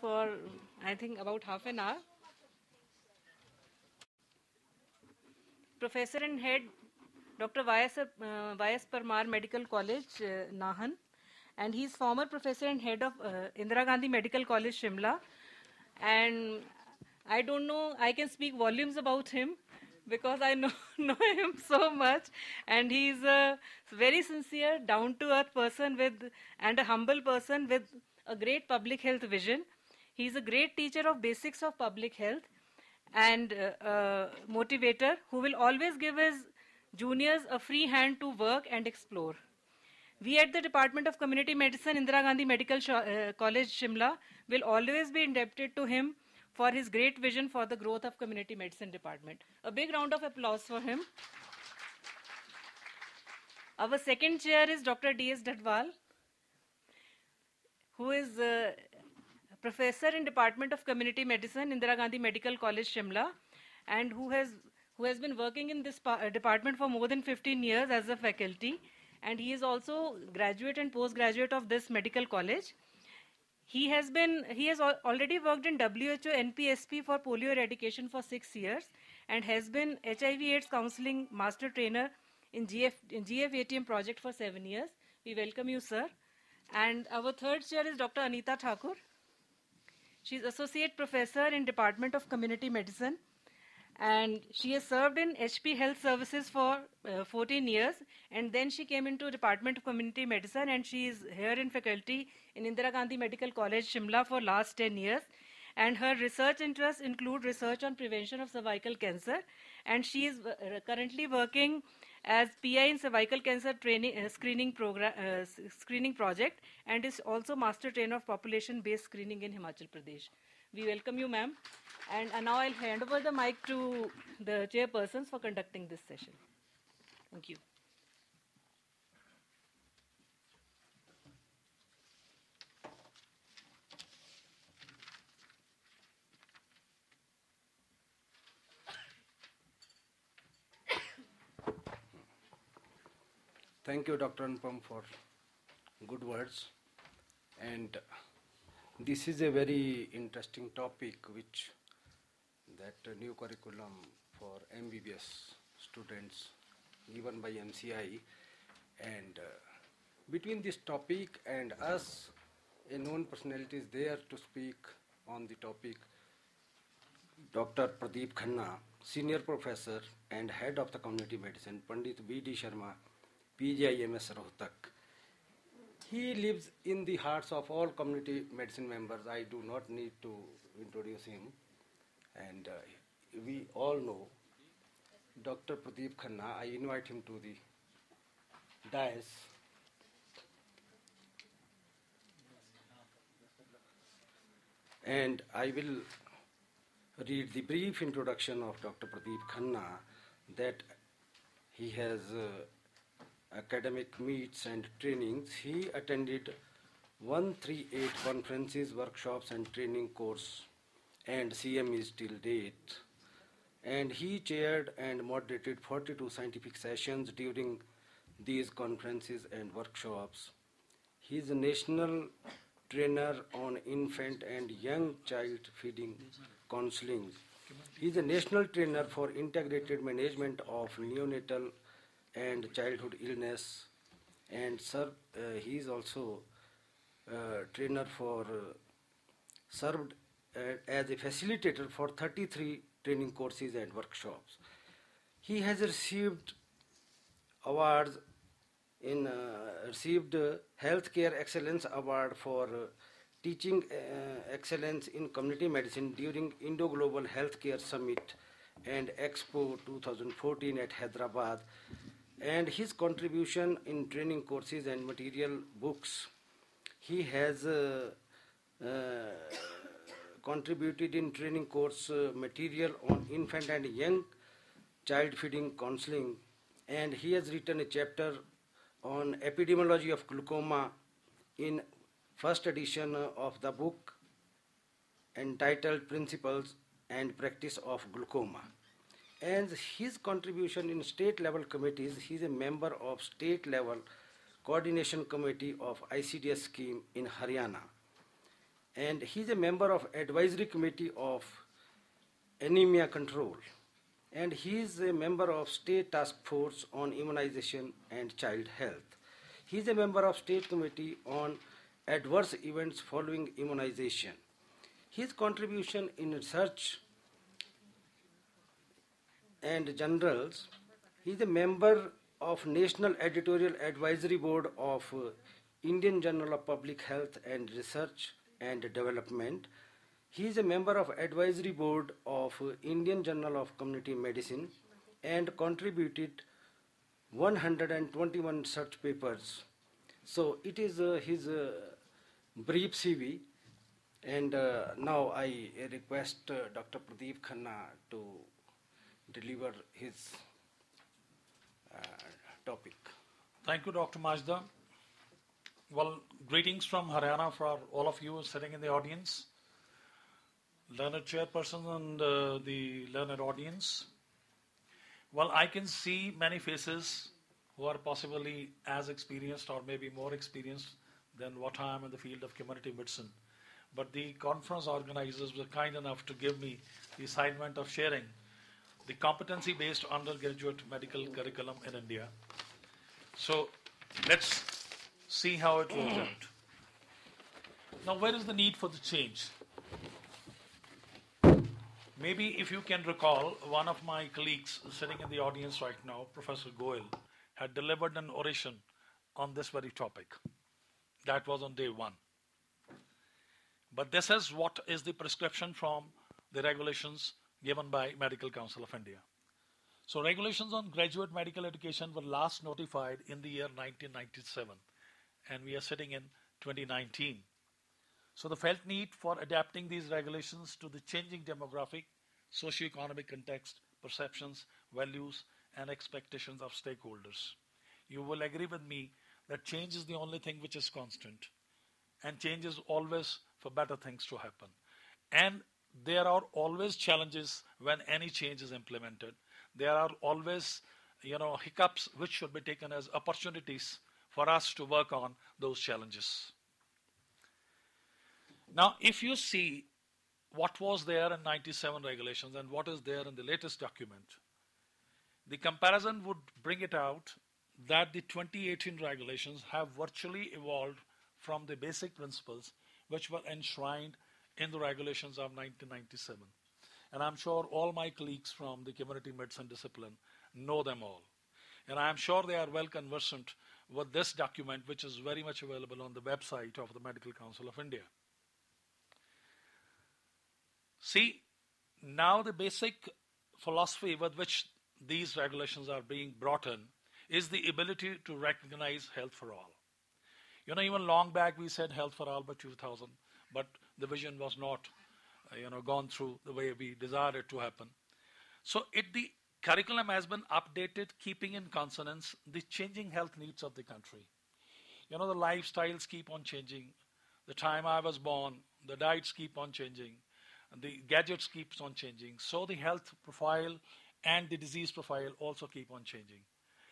for I think about half an hour. Professor and Head Dr. Y.S. Uh. Parmar Medical College, uh, Nahan, and he's former professor and head of uh, Indira Gandhi Medical College, Shimla. And I don't know, I can speak volumes about him because I know, know him so much. And he's a very sincere, down to earth person with, and a humble person with a great public health vision. He's a great teacher of basics of public health and uh, motivator who will always give his juniors a free hand to work and explore. We at the Department of Community Medicine, Indira Gandhi Medical Sho- uh, College, Shimla, will always be indebted to him for his great vision for the growth of community medicine department. A big round of applause for him. Our second chair is Dr. D.S. Dadwal, who is uh, professor in Department of Community Medicine, Indira Gandhi Medical College, Shimla, and who has who has been working in this department for more than 15 years as a faculty, and he is also graduate and postgraduate of this medical college. He has been he has al- already worked in WHO NPSP for polio eradication for six years, and has been HIV/AIDS counseling master trainer in GF in GF ATM project for seven years. We welcome you, sir. And our third chair is Dr. Anita Thakur. She's associate professor in Department of Community Medicine and she has served in HP Health Services for uh, 14 years and then she came into Department of Community Medicine and she is here in faculty in Indira Gandhi Medical College Shimla for last 10 years and her research interests include research on prevention of cervical cancer and she is uh, currently working as PI in cervical cancer training uh, screening program uh, screening project and is also master trainer of population based screening in Himachal Pradesh. We welcome you ma'am and uh, now I'll hand over the mic to the chairpersons for conducting this session. Thank you. Thank you, Dr. Anupam, for good words. And this is a very interesting topic, which that new curriculum for MBBS students given by MCI. And uh, between this topic and us, a known personality is there to speak on the topic. Dr. Pradeep Khanna, Senior Professor and Head of the Community Medicine, Pandit B.D. Sharma, PGIMS Rohtak. He lives in the hearts of all community medicine members. I do not need to introduce him. And uh, we all know Dr. Pradeep Khanna. I invite him to the dais. And I will read the brief introduction of Dr. Pradeep Khanna that he has uh, academic meets and trainings. He attended 138 conferences, workshops, and training course, and CMEs till date. And he chaired and moderated 42 scientific sessions during these conferences and workshops. He is a national trainer on infant and young child feeding counseling. He is a national trainer for integrated management of neonatal and childhood illness, and sir, uh, he is also uh, trainer for uh, served uh, as a facilitator for 33 training courses and workshops. He has received awards in uh, received healthcare excellence award for uh, teaching excellence in community medicine during indo global healthcare summit and expo 2014 at hyderabad and his contribution in training courses and material books. He has uh, uh, contributed in training course uh, material on infant and young child feeding counseling. And he has written a chapter on epidemiology of glaucoma in first edition of the book entitled principles and practice of glaucoma and his contribution in state level committees he is a member of state level coordination committee of icds scheme in haryana. And he is a member of advisory committee of anemia control. And he is a member of state task force on immunization and child health. He is a member of state committee on adverse events following immunization. His contribution in research and Generals. he is a member of national editorial advisory board of uh, indian journal of public health and research and development he is a member of advisory board of uh, Indian Journal of Community Medicine and contributed 121 search papers. So it is uh, his uh, brief CV and uh, now I request uh, Dr. Pradeep Khanna to deliver his uh, topic. Thank you, Dr. Majda. Well, greetings from Haryana for all of you sitting in the audience, learned chairperson and uh, the learned audience. Well, I can see many faces who are possibly as experienced or maybe more experienced than what I am in the field of community medicine. But the conference organizers were kind enough to give me the assignment of sharing the competency based undergraduate medical curriculum in India. So let's see how it works out. Now, where is the need for the change? Maybe if you can recall, one of my colleagues sitting in the audience right now, Professor Goel, had delivered an oration on this very topic. That was on day one. But this is what is the prescription from the regulations given by Medical Council of India. So regulations on graduate medical education were last notified in the year 1997 and we are sitting in 2019. So the felt need for adapting these regulations to the changing demographic, socio-economic context, perceptions, values and expectations of stakeholders. You will agree with me that change is the only thing which is constant and change is always for better things to happen. And there are always challenges when any change is implemented. There are always, you know, hiccups which should be taken as opportunities for us to work on those challenges. Now, if you see what was there in 97 regulations and what is there in the latest document, the comparison would bring it out that the 2018 regulations have virtually evolved from the basic principles which were enshrined in the regulations of 1997. And I'm sure all my colleagues from the community medicine discipline know them all. And I'm sure they are well conversant with this document, which is very much available on the website of the Medical Council of India. See, now the basic philosophy with which these regulations are being brought in is the ability to recognize health for all. You know, even long back we said health for all by 2000, but the vision was not, uh, you know, gone through the way we desired it to happen. So it the curriculum has been updated, keeping in consonance the changing health needs of the country. You know, the lifestyles keep on changing. The time I was born, the diets keep on changing, the gadgets keeps on changing. So the health profile and the disease profile also keep on changing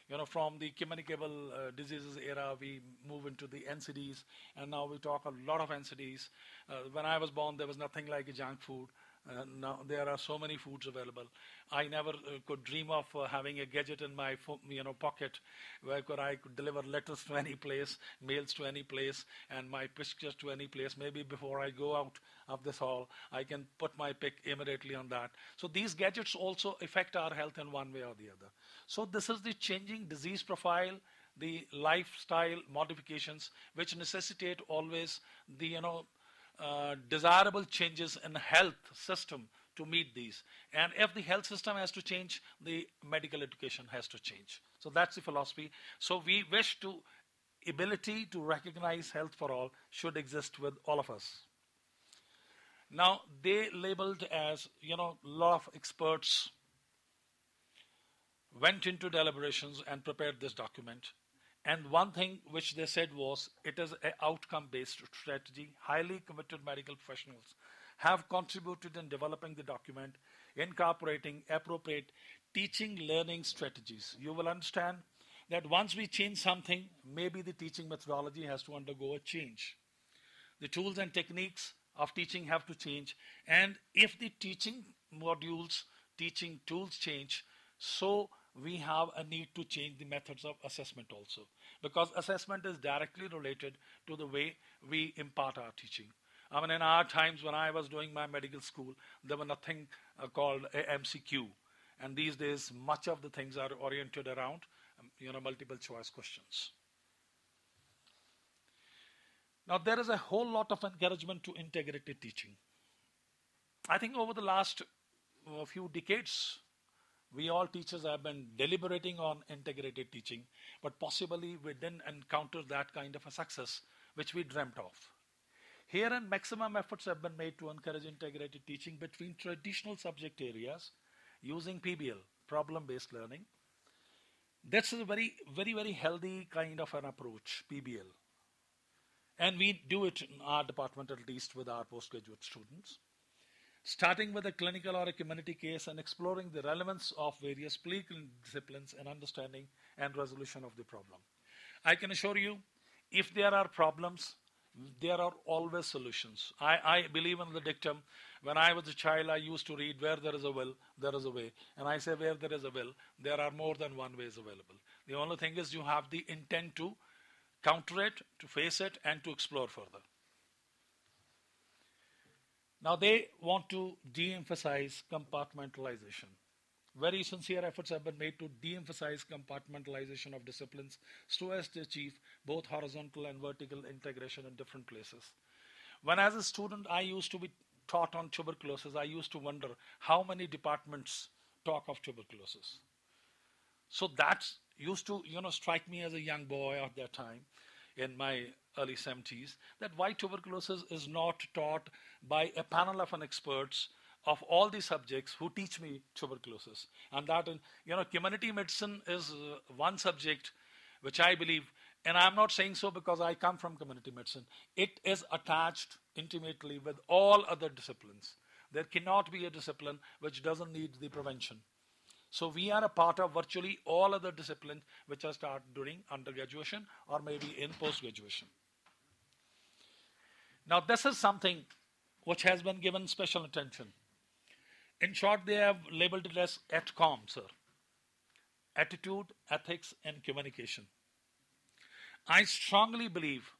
you know, from the communicable uh, diseases era, we move into the NCDs, and now we talk a lot of NCDs. Uh, when I was born, there was nothing like junk food. Uh, now there are so many foods available. I never uh, could dream of uh, having a gadget in my you know pocket where could I could deliver letters to any place, mails to any place, and my pictures to any place. Maybe before I go out of this hall, I can put my pic immediately on that. So these gadgets also affect our health in one way or the other. So this is the changing disease profile the lifestyle modifications which necessitate always the you know uh, desirable changes in health system to meet these. And if the health system has to change, the medical education has to change. So that's the philosophy. So we wish to ability to recognize health for all should exist with all of us. Now they labeled as you know lot of experts went into deliberations and prepared this document and one thing which they said was it is an outcome based strategy. Highly committed medical professionals have contributed in developing the document, incorporating appropriate teaching learning strategies. You will understand that once we change something, maybe the teaching methodology has to undergo a change. The tools and techniques of teaching have to change. And if the teaching modules, teaching tools change, so we have a need to change the methods of assessment also. Because assessment is directly related to the way we impart our teaching. I mean, in our times when I was doing my medical school, there was nothing uh, called a MCQ. And these days, much of the things are oriented around, um, you know, multiple choice questions. Now, there is a whole lot of encouragement to integrated teaching. I think over the last uh, few decades, we all teachers have been deliberating on integrated teaching, but possibly we didn't encounter that kind of a success which we dreamt of. Herein, maximum efforts have been made to encourage integrated teaching between traditional subject areas using PBL, problem based learning. That's a very, very, very healthy kind of an approach, PBL. And we do it in our department at least with our postgraduate students. Starting with a clinical or a community case and exploring the relevance of various clinical disciplines and understanding and resolution of the problem. I can assure you, if there are problems, there are always solutions. I, I believe in the dictum. When I was a child, I used to read, Where there is a will, there is a way. And I say, Where there is a will, there are more than one ways available. The only thing is, you have the intent to counter it, to face it, and to explore further. Now, they want to de emphasize compartmentalization. Very sincere efforts have been made to de emphasize compartmentalization of disciplines so as to achieve both horizontal and vertical integration in different places. When, as a student, I used to be taught on tuberculosis, I used to wonder how many departments talk of tuberculosis. So that used to, you know, strike me as a young boy at that time in my early 70s that why tuberculosis is not taught by a panel of an experts of all the subjects who teach me tuberculosis. And that you know community medicine is uh, one subject which i believe and i'm not saying so because i come from community medicine it is attached intimately with all other disciplines. There cannot be a discipline which doesn't need the prevention. So we are a part of virtually all other disciplines which are started during undergraduation or maybe in post-graduation. Now this is something which has been given special attention. In short, they have labeled it as AETCOM, sir. Attitude, Ethics and Communication. I strongly believe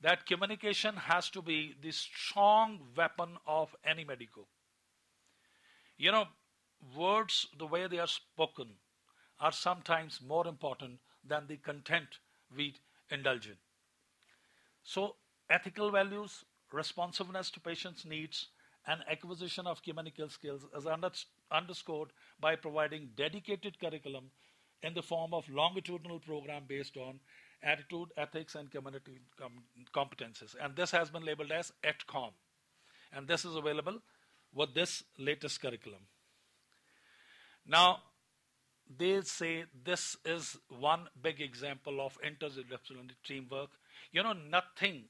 that communication has to be the strong weapon of any medico. You know, words, the way they are spoken, are sometimes more important than the content we indulge in. So, ethical values, responsiveness to patients' needs, and acquisition of communication skills is under, underscored by providing dedicated curriculum in the form of longitudinal program based on attitude, ethics, and community com- competences. And this has been labeled as AETCOM. And this is available with this latest curriculum. Now, they say this is one big example of interdisciplinary teamwork. You know, nothing.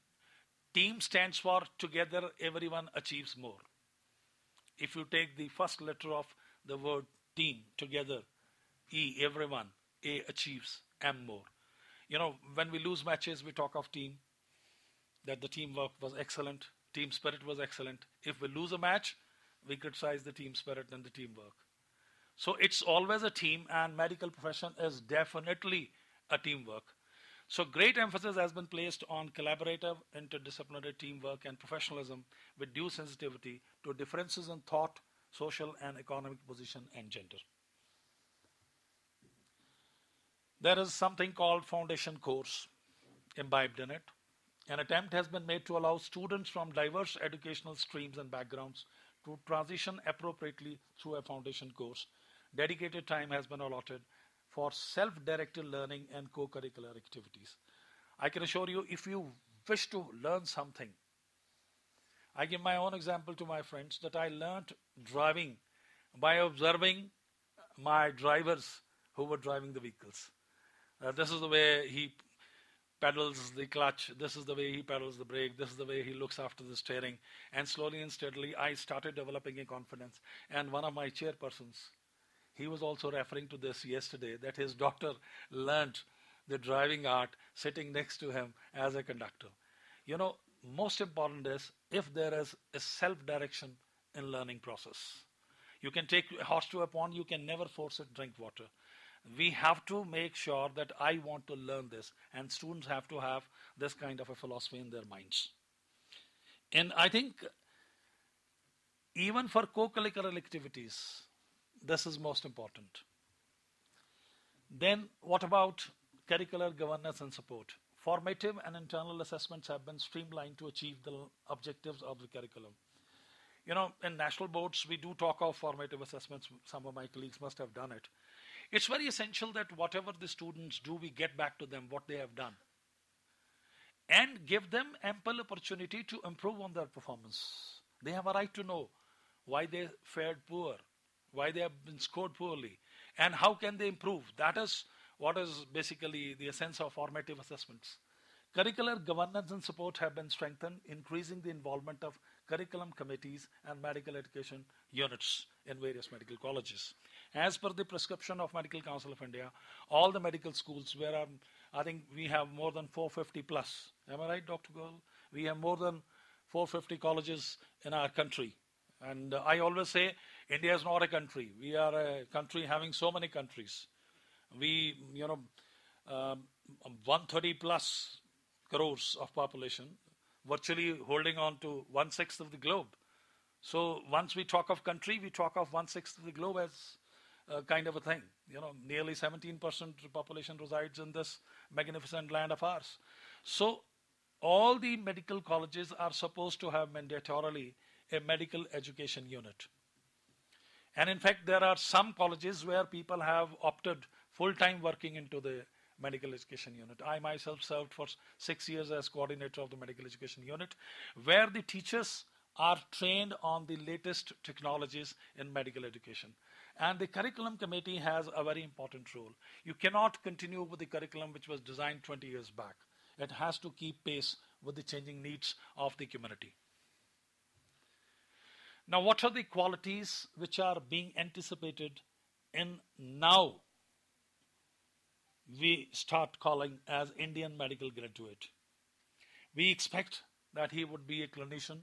Team stands for together, everyone achieves more. If you take the first letter of the word team, together, E, everyone, A achieves, M more. You know, when we lose matches, we talk of team, that the teamwork was excellent, team spirit was excellent. If we lose a match, we criticize the team spirit and the teamwork. So it's always a team, and medical profession is definitely a teamwork. So great emphasis has been placed on collaborative, interdisciplinary teamwork and professionalism with due sensitivity to differences in thought, social and economic position and gender. There is something called foundation course imbibed in it. An attempt has been made to allow students from diverse educational streams and backgrounds to transition appropriately through a foundation course dedicated time has been allotted for self-directed learning and co-curricular activities. I can assure you, if you wish to learn something, I give my own example to my friends that I learned driving by observing my drivers who were driving the vehicles. Uh, this is the way he pedals the clutch, this is the way he pedals the brake, this is the way he looks after the steering. And slowly and steadily, I started developing a confidence. And one of my chairpersons, he was also referring to this yesterday that his daughter learnt the driving art sitting next to him as a conductor. You know, most important is if there is a self-direction in learning process. You can take a horse to a pond, you can never force it to drink water. We have to make sure that I want to learn this, and students have to have this kind of a philosophy in their minds. And I think even for co-curricular activities, this is most important. Then what about curricular governance and support? Formative and internal assessments have been streamlined to achieve the objectives of the curriculum. You know, in national boards, we do talk of formative assessments. Some of my colleagues must have done it. It's very essential that whatever the students do, we get back to them what they have done and give them ample opportunity to improve on their performance. They have a right to know why they fared poor, why they have been scored poorly, and how can they improve. That is what is basically the essence of formative assessments. Curricular governance and support have been strengthened, increasing the involvement of curriculum committees and medical education units in various medical colleges. As per the prescription of Medical Council of India, all the medical schools where um, I think we have more than 450 plus. Am I right, Dr. Goel? We have more than 450 colleges in our country. And uh, I always say India is not a country. We are a country having so many countries. We, you know, um, 130 plus crores of population, virtually holding on to one sixth of the globe. So once we talk of country, we talk of one sixth of the globe as kind of a thing. You know, nearly 17% population resides in this magnificent land of ours. So all the medical colleges are supposed to have mandatorily a medical education unit. And in fact, there are some colleges where people have opted full time working into the medical education unit. I myself served for six years as coordinator of the medical education unit, where the teachers are trained on the latest technologies in medical education. And the curriculum committee has a very important role. You cannot continue with the curriculum which was designed 20 years back. It has to keep pace with the changing needs of the community. Now, what are the qualities which are being anticipated in now we start calling as Indian medical graduate? We expect that he would be a clinician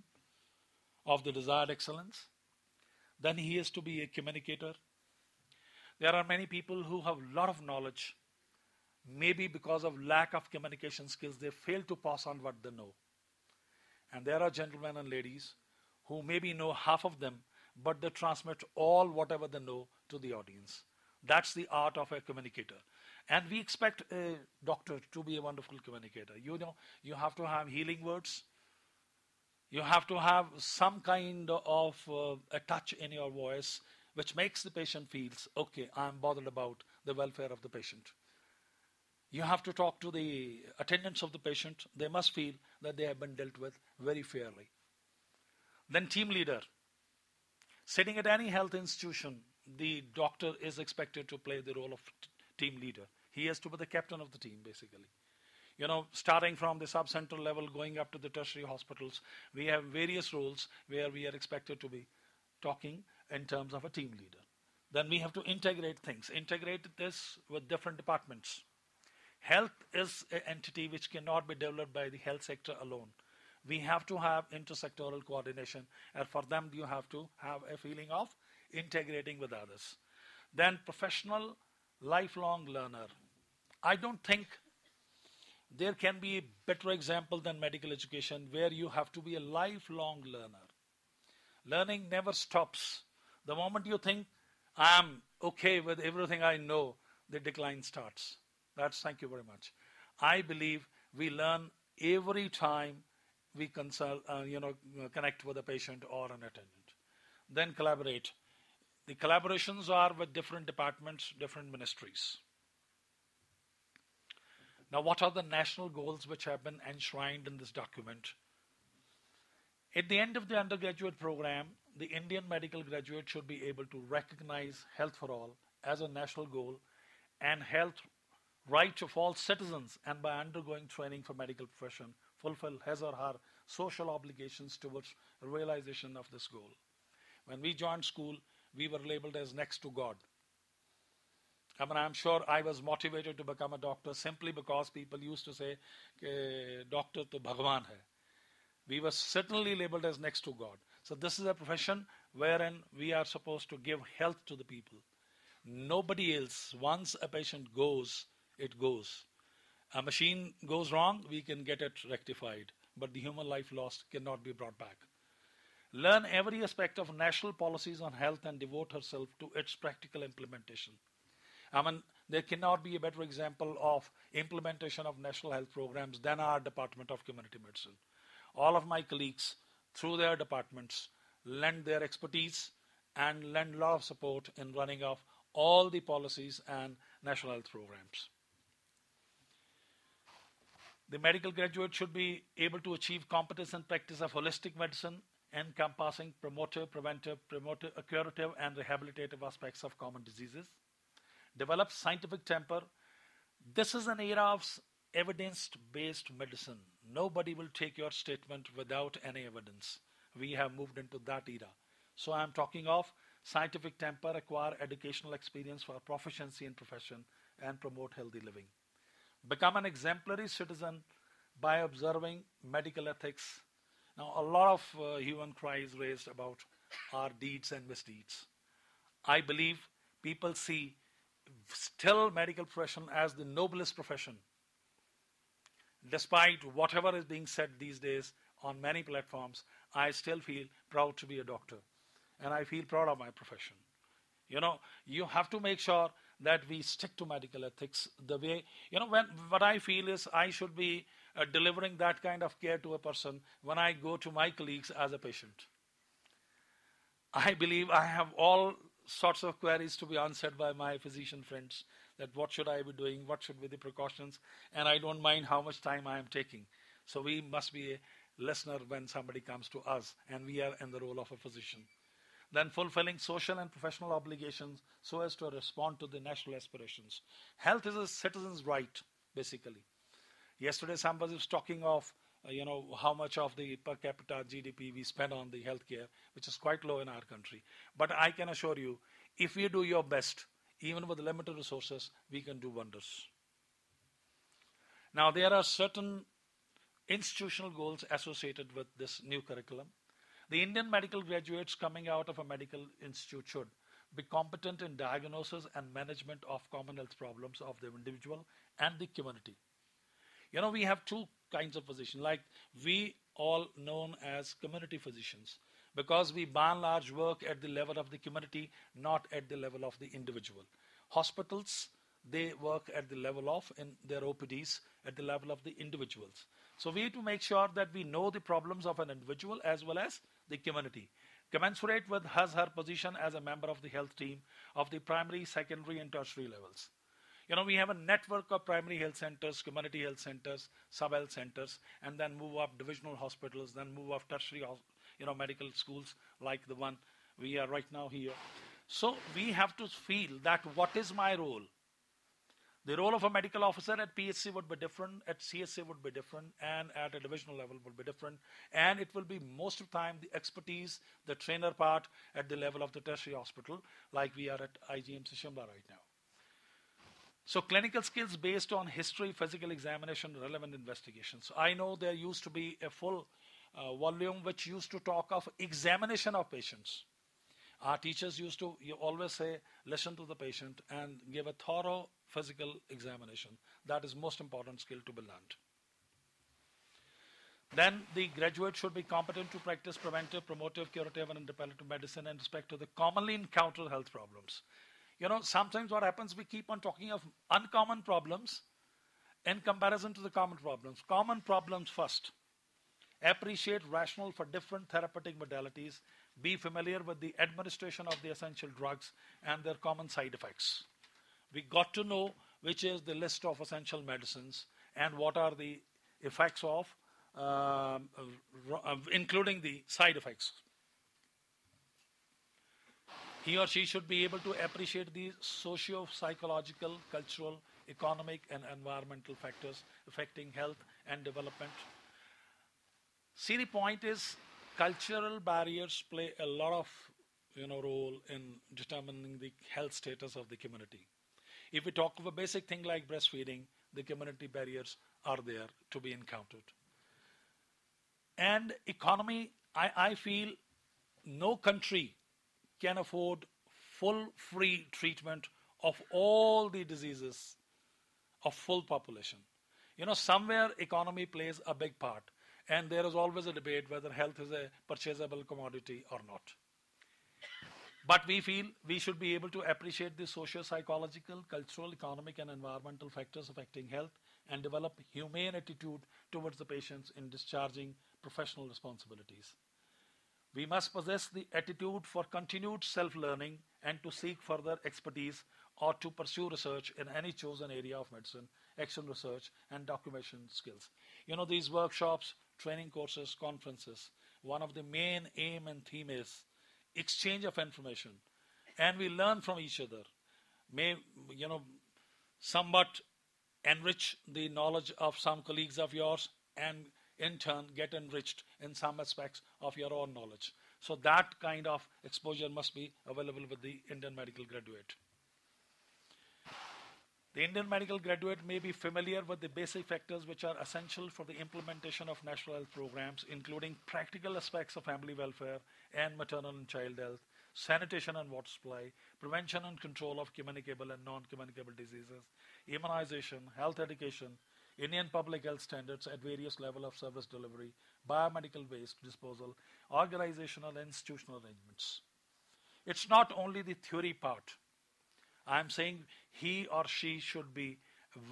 of the desired excellence. Then he is to be a communicator. There are many people who have a lot of knowledge. Maybe because of lack of communication skills, they fail to pass on what they know. And there are gentlemen and ladies who maybe know half of them, but they transmit all whatever they know to the audience. That's the art of a communicator. And we expect a doctor to be a wonderful communicator. You know, you have to have healing words. You have to have some kind of uh, a touch in your voice which makes the patient feels, okay, I'm bothered about the welfare of the patient. You have to talk to the attendants of the patient. They must feel that they have been dealt with very fairly. Then team leader. Sitting at any health institution, the doctor is expected to play the role of team leader. He has to be the captain of the team, basically. You know, starting from the sub-central level, going up to the tertiary hospitals, we have various roles where we are expected to be talking in terms of a team leader. Then we have to integrate things, integrate this with different departments. Health is an entity which cannot be developed by the health sector alone. We have to have intersectoral coordination, and for them, you have to have a feeling of integrating with others. Then, professional, lifelong learner. I don't think there can be a better example than medical education where you have to be a lifelong learner. Learning never stops. The moment you think, I'm okay with everything I know, the decline starts. That's thank you very much. I believe we learn every time we consult, uh, you know, connect with a patient or an attendant. Then collaborate. The collaborations are with different departments, different ministries. Now, what are the national goals which have been enshrined in this document? At the end of the undergraduate program, the Indian medical graduate should be able to recognize health for all as a national goal and health right of all citizens and by undergoing training for medical profession fulfill his or her social obligations towards realization of this goal. When we joined school, we were labeled as next to God. I mean, I'm sure I was motivated to become a doctor simply because people used to say, doctor to Bhagwan hai. We were certainly labeled as next to God. So this is a profession wherein we are supposed to give health to the people. Nobody else. Once a patient goes, it goes. A machine goes wrong, we can get it rectified, but the human life lost cannot be brought back. Learn every aspect of national policies on health and devote herself to its practical implementation. I mean, there cannot be a better example of implementation of national health programs than our Department of Community Medicine. All of my colleagues, through their departments, lend their expertise and lend a lot of support in running of all the policies and national health programs. The medical graduate should be able to achieve competence and practice of holistic medicine, encompassing promotive, preventive, promotive, curative, and rehabilitative aspects of common diseases. Develop scientific temper. This is an era of evidence based medicine. Nobody will take your statement without any evidence. We have moved into that era. So I'm talking of scientific temper, acquire educational experience for proficiency in profession, and promote healthy living. Become an exemplary citizen by observing medical ethics. Now, a lot of uh, human cries raised about our deeds and misdeeds. I believe people see still medical profession as the noblest profession. Despite whatever is being said these days on many platforms, I still feel proud to be a doctor. And I feel proud of my profession. You know, you have to make sure that we stick to medical ethics the way, you know, when what I feel is I should be uh, delivering that kind of care to a person when I go to my colleagues as a patient. I believe I have all sorts of queries to be answered by my physician friends that what should I be doing, what should be the precautions, and I don't mind how much time I am taking. So we must be a listener when somebody comes to us and we are in the role of a physician. Then fulfilling social and professional obligations so as to respond to the national aspirations. Health is a citizen's right, basically. Yesterday, somebody was talking of uh, you know how much of the per capita GDP we spend on the healthcare, which is quite low in our country. But I can assure you, if you do your best, even with limited resources, we can do wonders. Now, there are certain institutional goals associated with this new curriculum. The Indian medical graduates coming out of a medical institute should be competent in diagnosis and management of common health problems of the individual and the community. You know, we have two kinds of physicians, like we all known as community physicians, because we by and large work at the level of the community, not at the level of the individual. Hospitals, they work at the level of, in their OPDs, at the level of the individuals. So we need to make sure that we know the problems of an individual as well as the community. Commensurate with has her position as a member of the health team of the primary, secondary, and tertiary levels. You know, we have a network of primary health centers, community health centers, sub-health centers, and then move up divisional hospitals, then move up tertiary, you know, medical schools like the one we are right now here. So we have to feel that what is my role? The role of a medical officer at PHC would be different, at CSA would be different, and at a divisional level would be different. And it will be most of the time the expertise, the trainer part at the level of the tertiary hospital, like we are at IGMC Shimla right now. So clinical skills based on history, physical examination, relevant investigations. I know there used to be a full uh, volume which used to talk of examination of patients. Our teachers used to always say, listen to the patient and give a thorough physical examination. That is most important skill to be learned. Then the graduate should be competent to practice preventive, promotive, curative, and independent medicine in respect to the commonly encountered health problems. You know, sometimes what happens, we keep on talking of uncommon problems in comparison to the common problems. Common problems first. Appreciate rationale for different therapeutic modalities. Be familiar with the administration of the essential drugs and their common side effects. We got to know which is the list of essential medicines and what are the effects of, um, uh, including the side effects. He or she should be able to appreciate the socio psychological, cultural, economic, and environmental factors affecting health and development. See, the point is cultural barriers play a lot of you know, role in determining the health status of the community. If we talk of a basic thing like breastfeeding, the community barriers are there to be encountered. And economy, I, I feel no country can afford full free treatment of all the diseases of full population. You know, somewhere economy plays a big part, and there is always a debate whether health is a purchasable commodity or not. But we feel we should be able to appreciate the socio-psychological, cultural, economic, and environmental factors affecting health and develop humane attitude towards the patients in discharging professional responsibilities. We must possess the attitude for continued self-learning and to seek further expertise or to pursue research in any chosen area of medicine, action research, and documentation skills. You know, these workshops, training courses, conferences, one of the main aim and theme is exchange of information. And we learn from each other. May you know somewhat enrich the knowledge of some colleagues of yours and in turn get enriched in some aspects of your own knowledge. So that kind of exposure must be available with the indian medical graduate the Indian medical graduate may be familiar with the basic factors which are essential for the implementation of national health programs, including practical aspects of family welfare and maternal and child health, sanitation and water supply, prevention and control of communicable and non-communicable diseases, immunization, health education, Indian public health standards at various level of service delivery, biomedical waste disposal, organizational and institutional arrangements. It's not only the theory part I'm saying he or she should be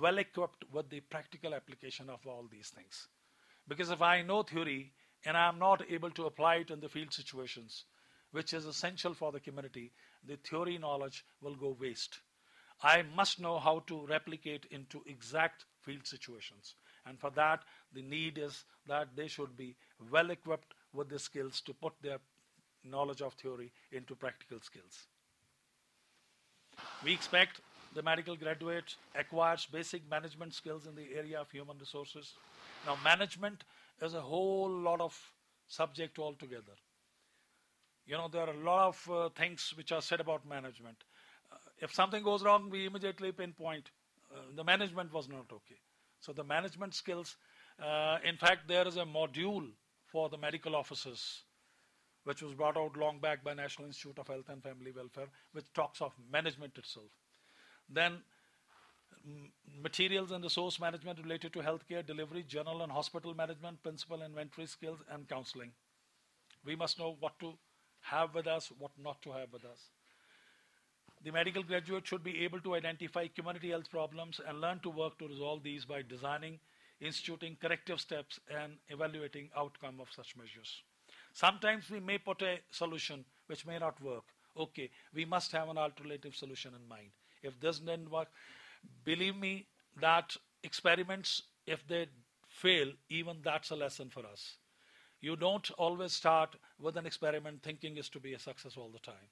well equipped with the practical application of all these things. Because if I know theory and I'm not able to apply it in the field situations, which is essential for the community, the theory knowledge will go waste. I must know how to replicate into exact field situations. And for that, the need is that they should be well equipped with the skills to put their knowledge of theory into practical skills. We expect the medical graduate acquires basic management skills in the area of human resources. Now, management is a whole lot of subject altogether. You know, there are a lot of uh, things which are said about management. Uh, if something goes wrong, we immediately pinpoint uh, the management was not okay. So, the management skills, uh, in fact, there is a module for the medical officers which was brought out long back by National Institute of Health and Family Welfare, which talks of management itself. Then materials and resource management related to healthcare delivery, general and hospital management, principal inventory skills, and counseling. We must know what to have with us, what not to have with us. The medical graduate should be able to identify community health problems and learn to work to resolve these by designing, instituting corrective steps, and evaluating outcome of such measures. Sometimes we may put a solution which may not work. Okay, we must have an alternative solution in mind. If this didn't work, believe me that experiments, if they fail, even that's a lesson for us. You don't always start with an experiment thinking is to be a success all the time.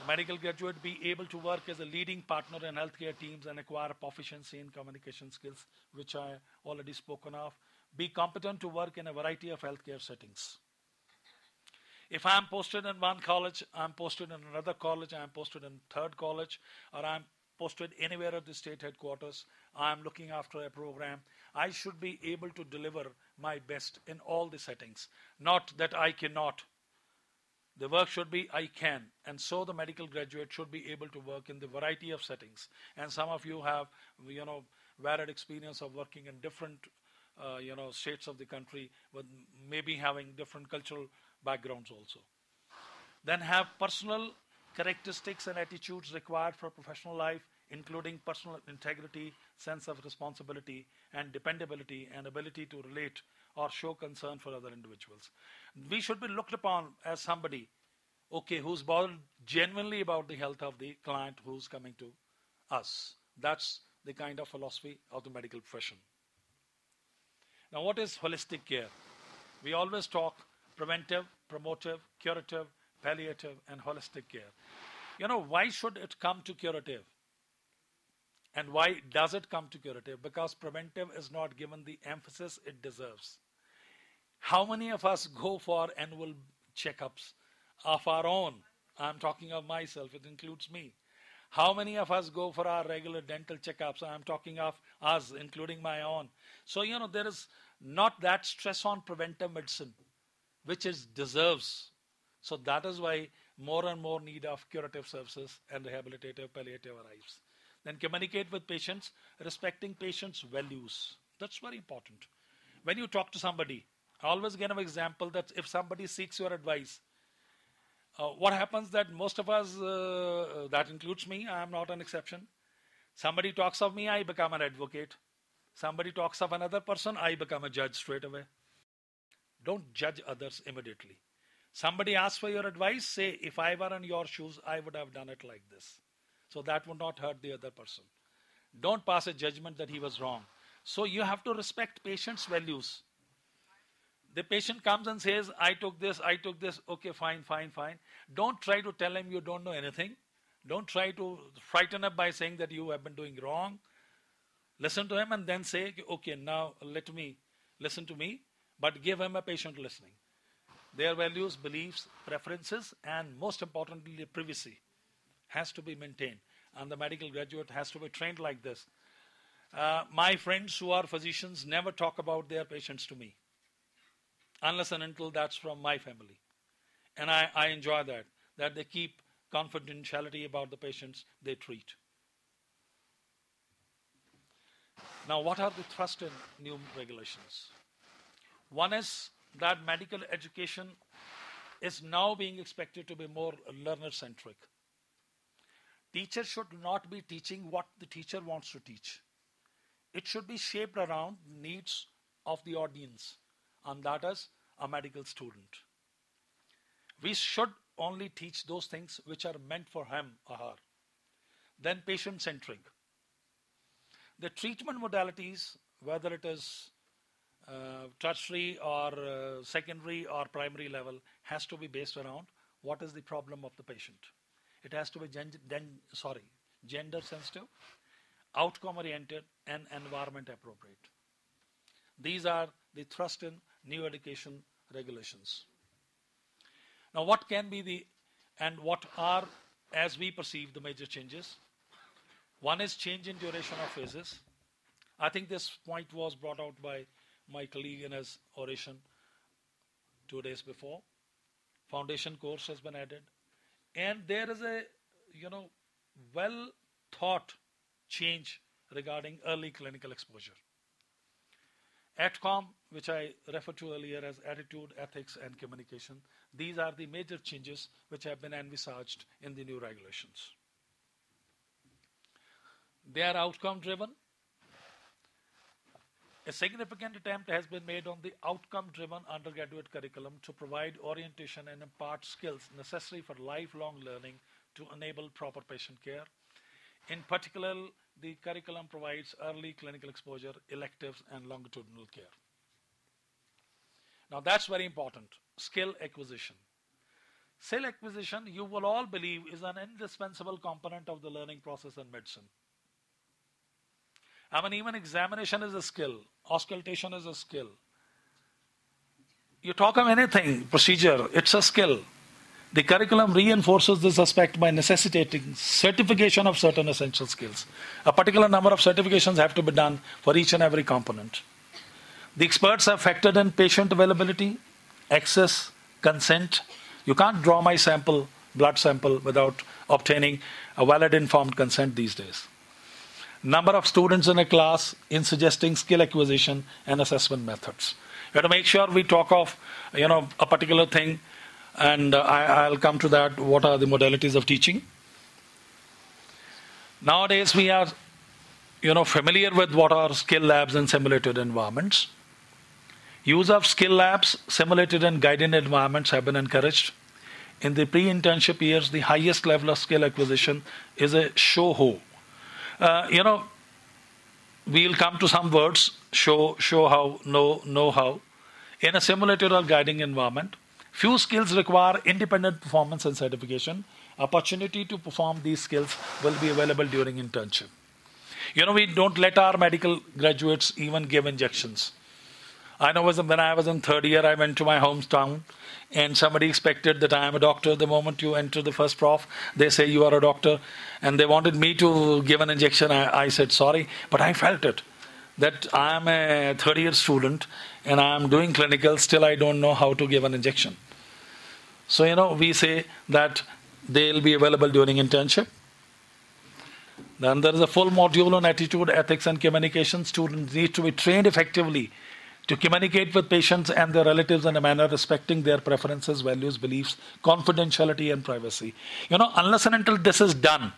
The medical graduate be able to work as a leading partner in healthcare teams and acquire proficiency in communication skills, which I already spoken of be competent to work in a variety of healthcare settings. If I'm posted in one college, I'm posted in another college, I'm posted in third college, or I'm posted anywhere at the state headquarters, I'm looking after a program, I should be able to deliver my best in all the settings. Not that I cannot. The work should be I can. And so the medical graduate should be able to work in the variety of settings. And some of you have, you know, varied experience of working in different uh, you know, states of the country, with maybe having different cultural backgrounds also. Then have personal characteristics and attitudes required for professional life, including personal integrity, sense of responsibility, and dependability, and ability to relate or show concern for other individuals. We should be looked upon as somebody, okay, who's bothered genuinely about the health of the client who's coming to us. That's the kind of philosophy of the medical profession. Now, what is holistic care? We always talk preventive, promotive, curative, palliative, and holistic care. You know, why should it come to curative? And why does it come to curative? Because preventive is not given the emphasis it deserves. How many of us go for annual checkups of our own? I'm talking of myself, it includes me. How many of us go for our regular dental checkups? I'm talking of us, including my own. So, you know, there is not that stress on preventive medicine, which is deserves. So that is why more and more need of curative services and rehabilitative palliative arrives. Then communicate with patients, respecting patients' values. That's very important. When you talk to somebody, I always give an example that if somebody seeks your advice, uh, what happens that most of us, uh, that includes me, I am not an exception. Somebody talks of me, I become an advocate. Somebody talks of another person, I become a judge straight away. Don't judge others immediately. Somebody asks for your advice, say, if I were in your shoes, I would have done it like this. So that would not hurt the other person. Don't pass a judgment that he was wrong. So you have to respect patient's values. The patient comes and says, I took this, I took this, okay, fine, fine, fine. Don't try to tell him you don't know anything. Don't try to frighten him by saying that you have been doing wrong. Listen to him and then say, okay, now let me listen to me, but give him a patient listening. Their values, beliefs, preferences, and most importantly, privacy has to be maintained. And the medical graduate has to be trained like this. Uh, my friends who are physicians never talk about their patients to me unless and until that's from my family. And I, I enjoy that, that they keep confidentiality about the patients they treat. Now, what are the thrust in new regulations? One is that medical education is now being expected to be more learner centric. Teacher should not be teaching what the teacher wants to teach. It should be shaped around needs of the audience, and that is a medical student. We should only teach those things which are meant for him or her. Then patient centric. The treatment modalities, whether it is uh, tertiary or uh, secondary or primary level, has to be based around what is the problem of the patient. It has to be gen- sorry, gender sensitive, outcome oriented, and environment appropriate. These are the thrust in new education regulations. Now, what can be the and what are, as we perceive, the major changes? One is change in duration of phases. I think this point was brought out by my colleague in his oration two days before. Foundation course has been added. And there is a, you know, well thought change regarding early clinical exposure. AETCOM, which I referred to earlier as attitude, ethics, and communication, these are the major changes which have been envisaged in the new regulations. They are outcome driven. A significant attempt has been made on the outcome driven undergraduate curriculum to provide orientation and impart skills necessary for lifelong learning to enable proper patient care. In particular, the curriculum provides early clinical exposure, electives, and longitudinal care. Now, that's very important skill acquisition. Skill acquisition, you will all believe, is an indispensable component of the learning process in medicine. I mean, even examination is a skill, auscultation is a skill. You talk of anything, procedure, it's a skill. The curriculum reinforces this aspect by necessitating certification of certain essential skills. A particular number of certifications have to be done for each and every component. The experts have factored in patient availability, access, consent. You can't draw my sample, blood sample, without obtaining a valid informed consent these days. Number of students in a class in suggesting skill acquisition and assessment methods. You have to make sure we talk of, you know, a particular thing and uh, I, will come to that. What are the modalities of teaching? Nowadays, we are, you know, familiar with what are skill labs and simulated environments. Use of skill labs, simulated and guided environments have been encouraged. In the pre-internship years, the highest level of skill acquisition is a show Uh, you know, we'll come to some words: show, show how, know, know how. In a simulated or guiding environment, Few skills require independent performance and certification. Opportunity to perform these skills will be available during internship. You know, we don't let our medical graduates even give injections. I know was when I was in third year, I went to my hometown, and somebody expected that I am a doctor. The moment you enter the first prof, they say you are a doctor, and they wanted me to give an injection. I, I said sorry, but I felt it that I am a third year student and I am doing clinical. Still, I don't know how to give an injection. So you know, we say that they'll be available during internship. Then there is a full module on attitude, ethics, and communication. Students need to be trained effectively to communicate with patients and their relatives in a manner respecting their preferences, values, beliefs, confidentiality, and privacy. You know, unless and until this is done,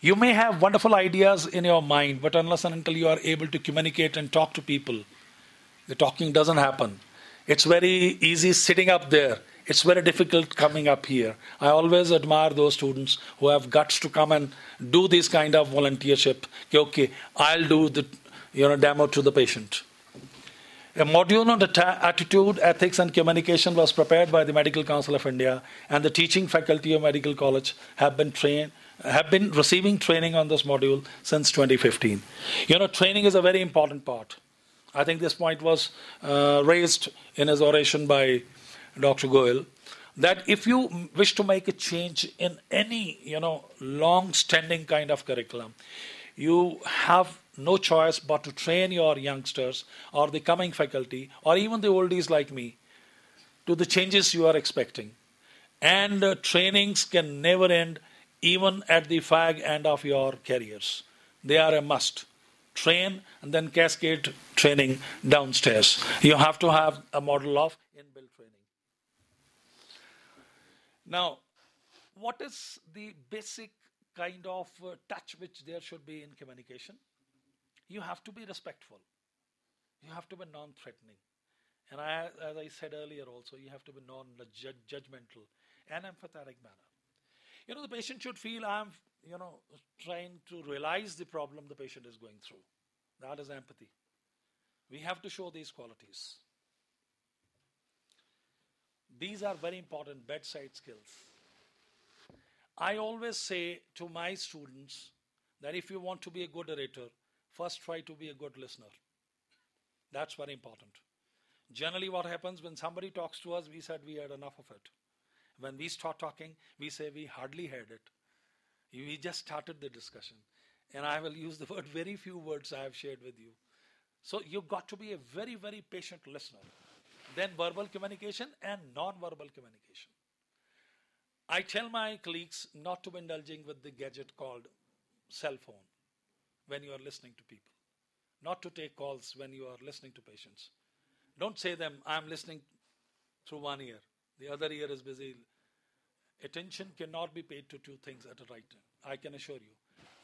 you may have wonderful ideas in your mind, but unless and until you are able to communicate and talk to people, the talking doesn't happen. It's very easy sitting up there it's very difficult coming up here. I always admire those students who have guts to come and do this kind of volunteership. Okay, I'll do the you know, demo to the patient. A module on attitude, ethics, and communication was prepared by the Medical Council of India, and the teaching faculty of Medical College have been trained have been receiving training on this module since 2015. You know, training is a very important part. I think this point was uh, raised in his oration by Dr. Goel, that if you wish to make a change in any, you know, long-standing kind of curriculum, you have no choice but to train your youngsters or the coming faculty or even the oldies like me to the changes you are expecting. And uh, trainings can never end even at the fag end of your careers. They are a must. Train and then cascade training downstairs. You have to have a model of inbuilt training. Now, what is the basic kind of uh, touch which there should be in communication? You have to be respectful. You have to be non-threatening. And I, as I said earlier also, you have to be non-judgmental and empathetic manner. You know, the patient should feel I'm, you know, trying to realize the problem the patient is going through. That is empathy. We have to show these qualities. These are very important bedside skills. I always say to my students that if you want to be a good orator, first try to be a good listener. That's very important. Generally, what happens when somebody talks to us, we said we had enough of it. When we start talking, we say we hardly heard it. We just started the discussion. And I will use the word very few words I have shared with you. So you've got to be a very, very patient listener then verbal communication and non-verbal communication. I tell my colleagues not to be indulging with the gadget called cell phone when you are listening to people, not to take calls when you are listening to patients. Don't say them, I'm listening through one ear, the other ear is busy. Attention cannot be paid to two things at a right time. I can assure you.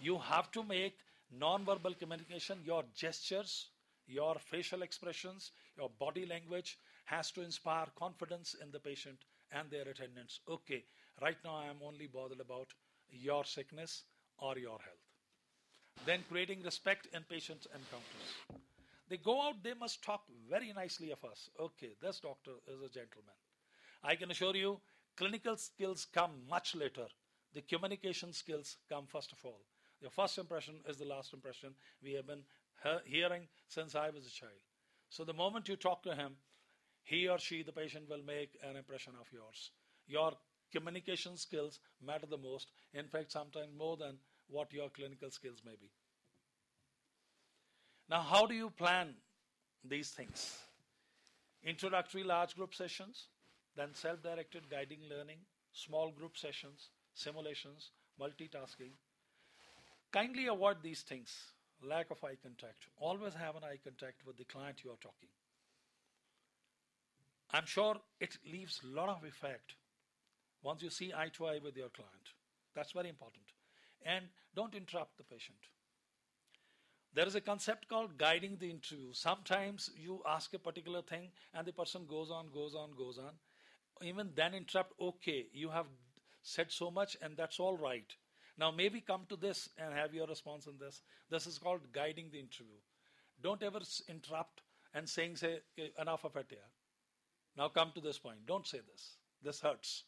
You have to make non-verbal communication, your gestures, your facial expressions, your body language, has to inspire confidence in the patient and their attendants. Okay, right now I am only bothered about your sickness or your health. Then creating respect in patient encounters. They go out, they must talk very nicely of us. Okay, this doctor is a gentleman. I can assure you, clinical skills come much later. The communication skills come first of all. The first impression is the last impression we have been hearing since I was a child. So the moment you talk to him, he or she, the patient, will make an impression of yours. Your communication skills matter the most, in fact, sometimes more than what your clinical skills may be. Now, how do you plan these things? Introductory large group sessions, then self directed guiding learning, small group sessions, simulations, multitasking. Kindly avoid these things lack of eye contact. Always have an eye contact with the client you are talking. I'm sure it leaves a lot of effect once you see eye to eye with your client. That's very important. And don't interrupt the patient. There is a concept called guiding the interview. Sometimes you ask a particular thing and the person goes on, goes on, goes on. Even then interrupt, okay, you have said so much and that's all right. Now maybe come to this and have your response on this. This is called guiding the interview. Don't ever interrupt and saying, say, enough of it here. Now come to this point. Don't say this. This hurts.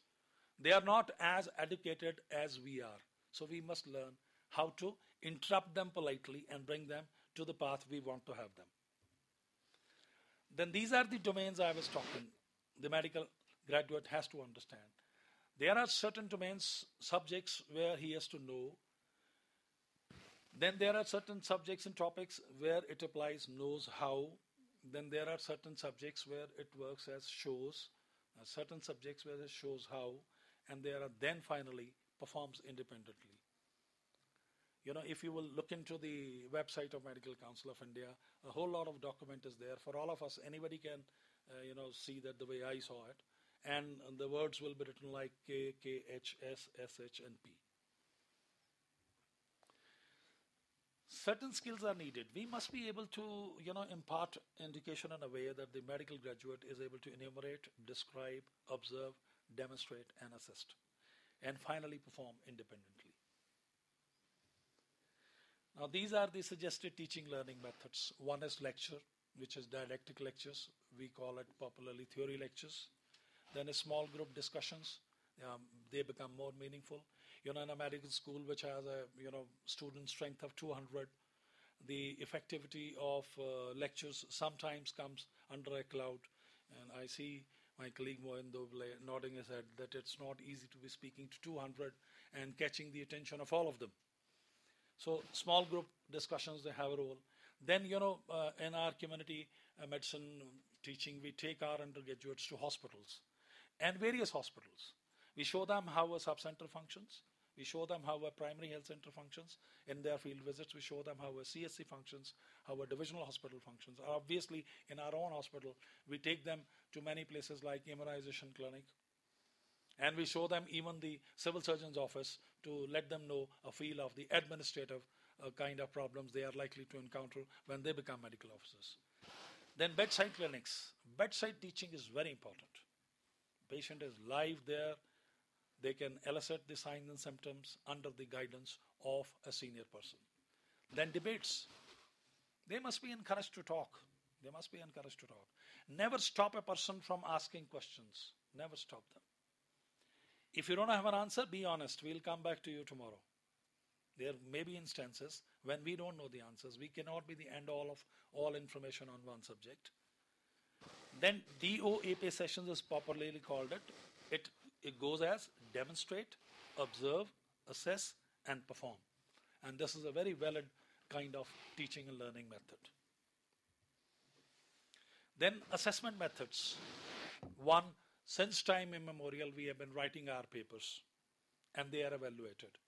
They are not as educated as we are. So we must learn how to interrupt them politely and bring them to the path we want to have them. Then these are the domains I was talking. The medical graduate has to understand. There are certain domains, subjects where he has to know. Then there are certain subjects and topics where it applies, knows how. Then there are certain subjects where it works as shows, uh, certain subjects where it shows how, and there are then finally performs independently. You know, if you will look into the website of Medical Council of India, a whole lot of document is there for all of us. Anybody can, uh, you know, see that the way I saw it, and the words will be written like K, K, H, S, S, H, and P. Certain skills are needed. We must be able to, you know, impart indication in a way that the medical graduate is able to enumerate, describe, observe, demonstrate, and assist, and finally perform independently. Now, these are the suggested teaching learning methods. One is lecture, which is didactic lectures. We call it popularly theory lectures. Then a small group discussions. Um, they become more meaningful. You know, in a medical school which has a you know student strength of 200, the effectivity of uh, lectures sometimes comes under a cloud. And I see my colleague Mohan Doble nodding his head that it's not easy to be speaking to 200 and catching the attention of all of them. So small group discussions, they have a role. Then, you know, uh, in our community uh, medicine teaching, we take our undergraduates to hospitals and various hospitals. We show them how a subcenter functions. We show them how a primary health center functions. In their field visits, we show them how a CSC functions, how a divisional hospital functions. Obviously, in our own hospital, we take them to many places like immunization clinic, and we show them even the civil surgeon's office to let them know a feel of the administrative uh, kind of problems they are likely to encounter when they become medical officers. Then bedside clinics. Bedside teaching is very important. Patient is live there. They can elicit the signs and symptoms under the guidance of a senior person. Then debates. They must be encouraged to talk. They must be encouraged to talk. Never stop a person from asking questions. Never stop them. If you don't have an answer, be honest. We'll come back to you tomorrow. There may be instances when we don't know the answers. We cannot be the end all of all information on one subject. Then DOAP sessions is popularly called it. It, it goes as demonstrate, observe, assess, and perform. And this is a very valid kind of teaching and learning method. Then assessment methods. One, since time immemorial, we have been writing our papers and they are evaluated.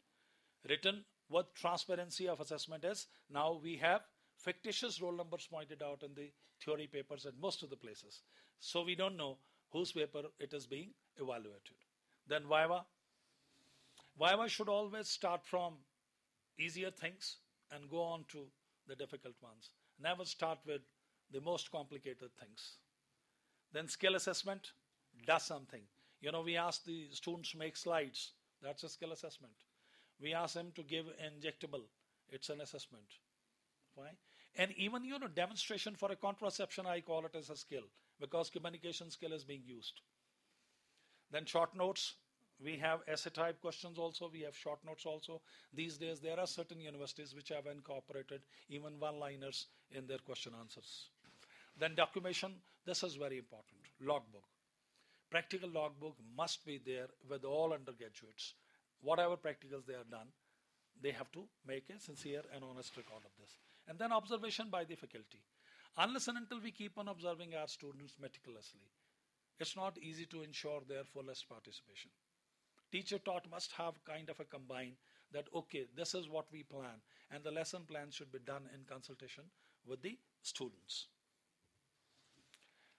Written what transparency of assessment is. Now we have fictitious roll numbers pointed out in the theory papers at most of the places. So we don't know whose paper it is being evaluated. Then Viva. Viva should always start from easier things and go on to the difficult ones. Never start with the most complicated things. Then skill assessment does something. You know, we ask the students to make slides. That's a skill assessment. We ask them to give injectable. It's an assessment. Why? And even, you know, demonstration for a contraception, I call it as a skill because communication skill is being used. Then short notes. We have essay type questions also. We have short notes also. These days, there are certain universities which have incorporated even one liners in their question answers. Then documentation. This is very important. Logbook practical logbook must be there with all undergraduates. Whatever practicals they are done, they have to make a sincere and honest record of this. And then observation by the faculty. Unless and until we keep on observing our students meticulously, it's not easy to ensure their fullest participation. Teacher taught must have kind of a combine that, okay, this is what we plan, and the lesson plan should be done in consultation with the students.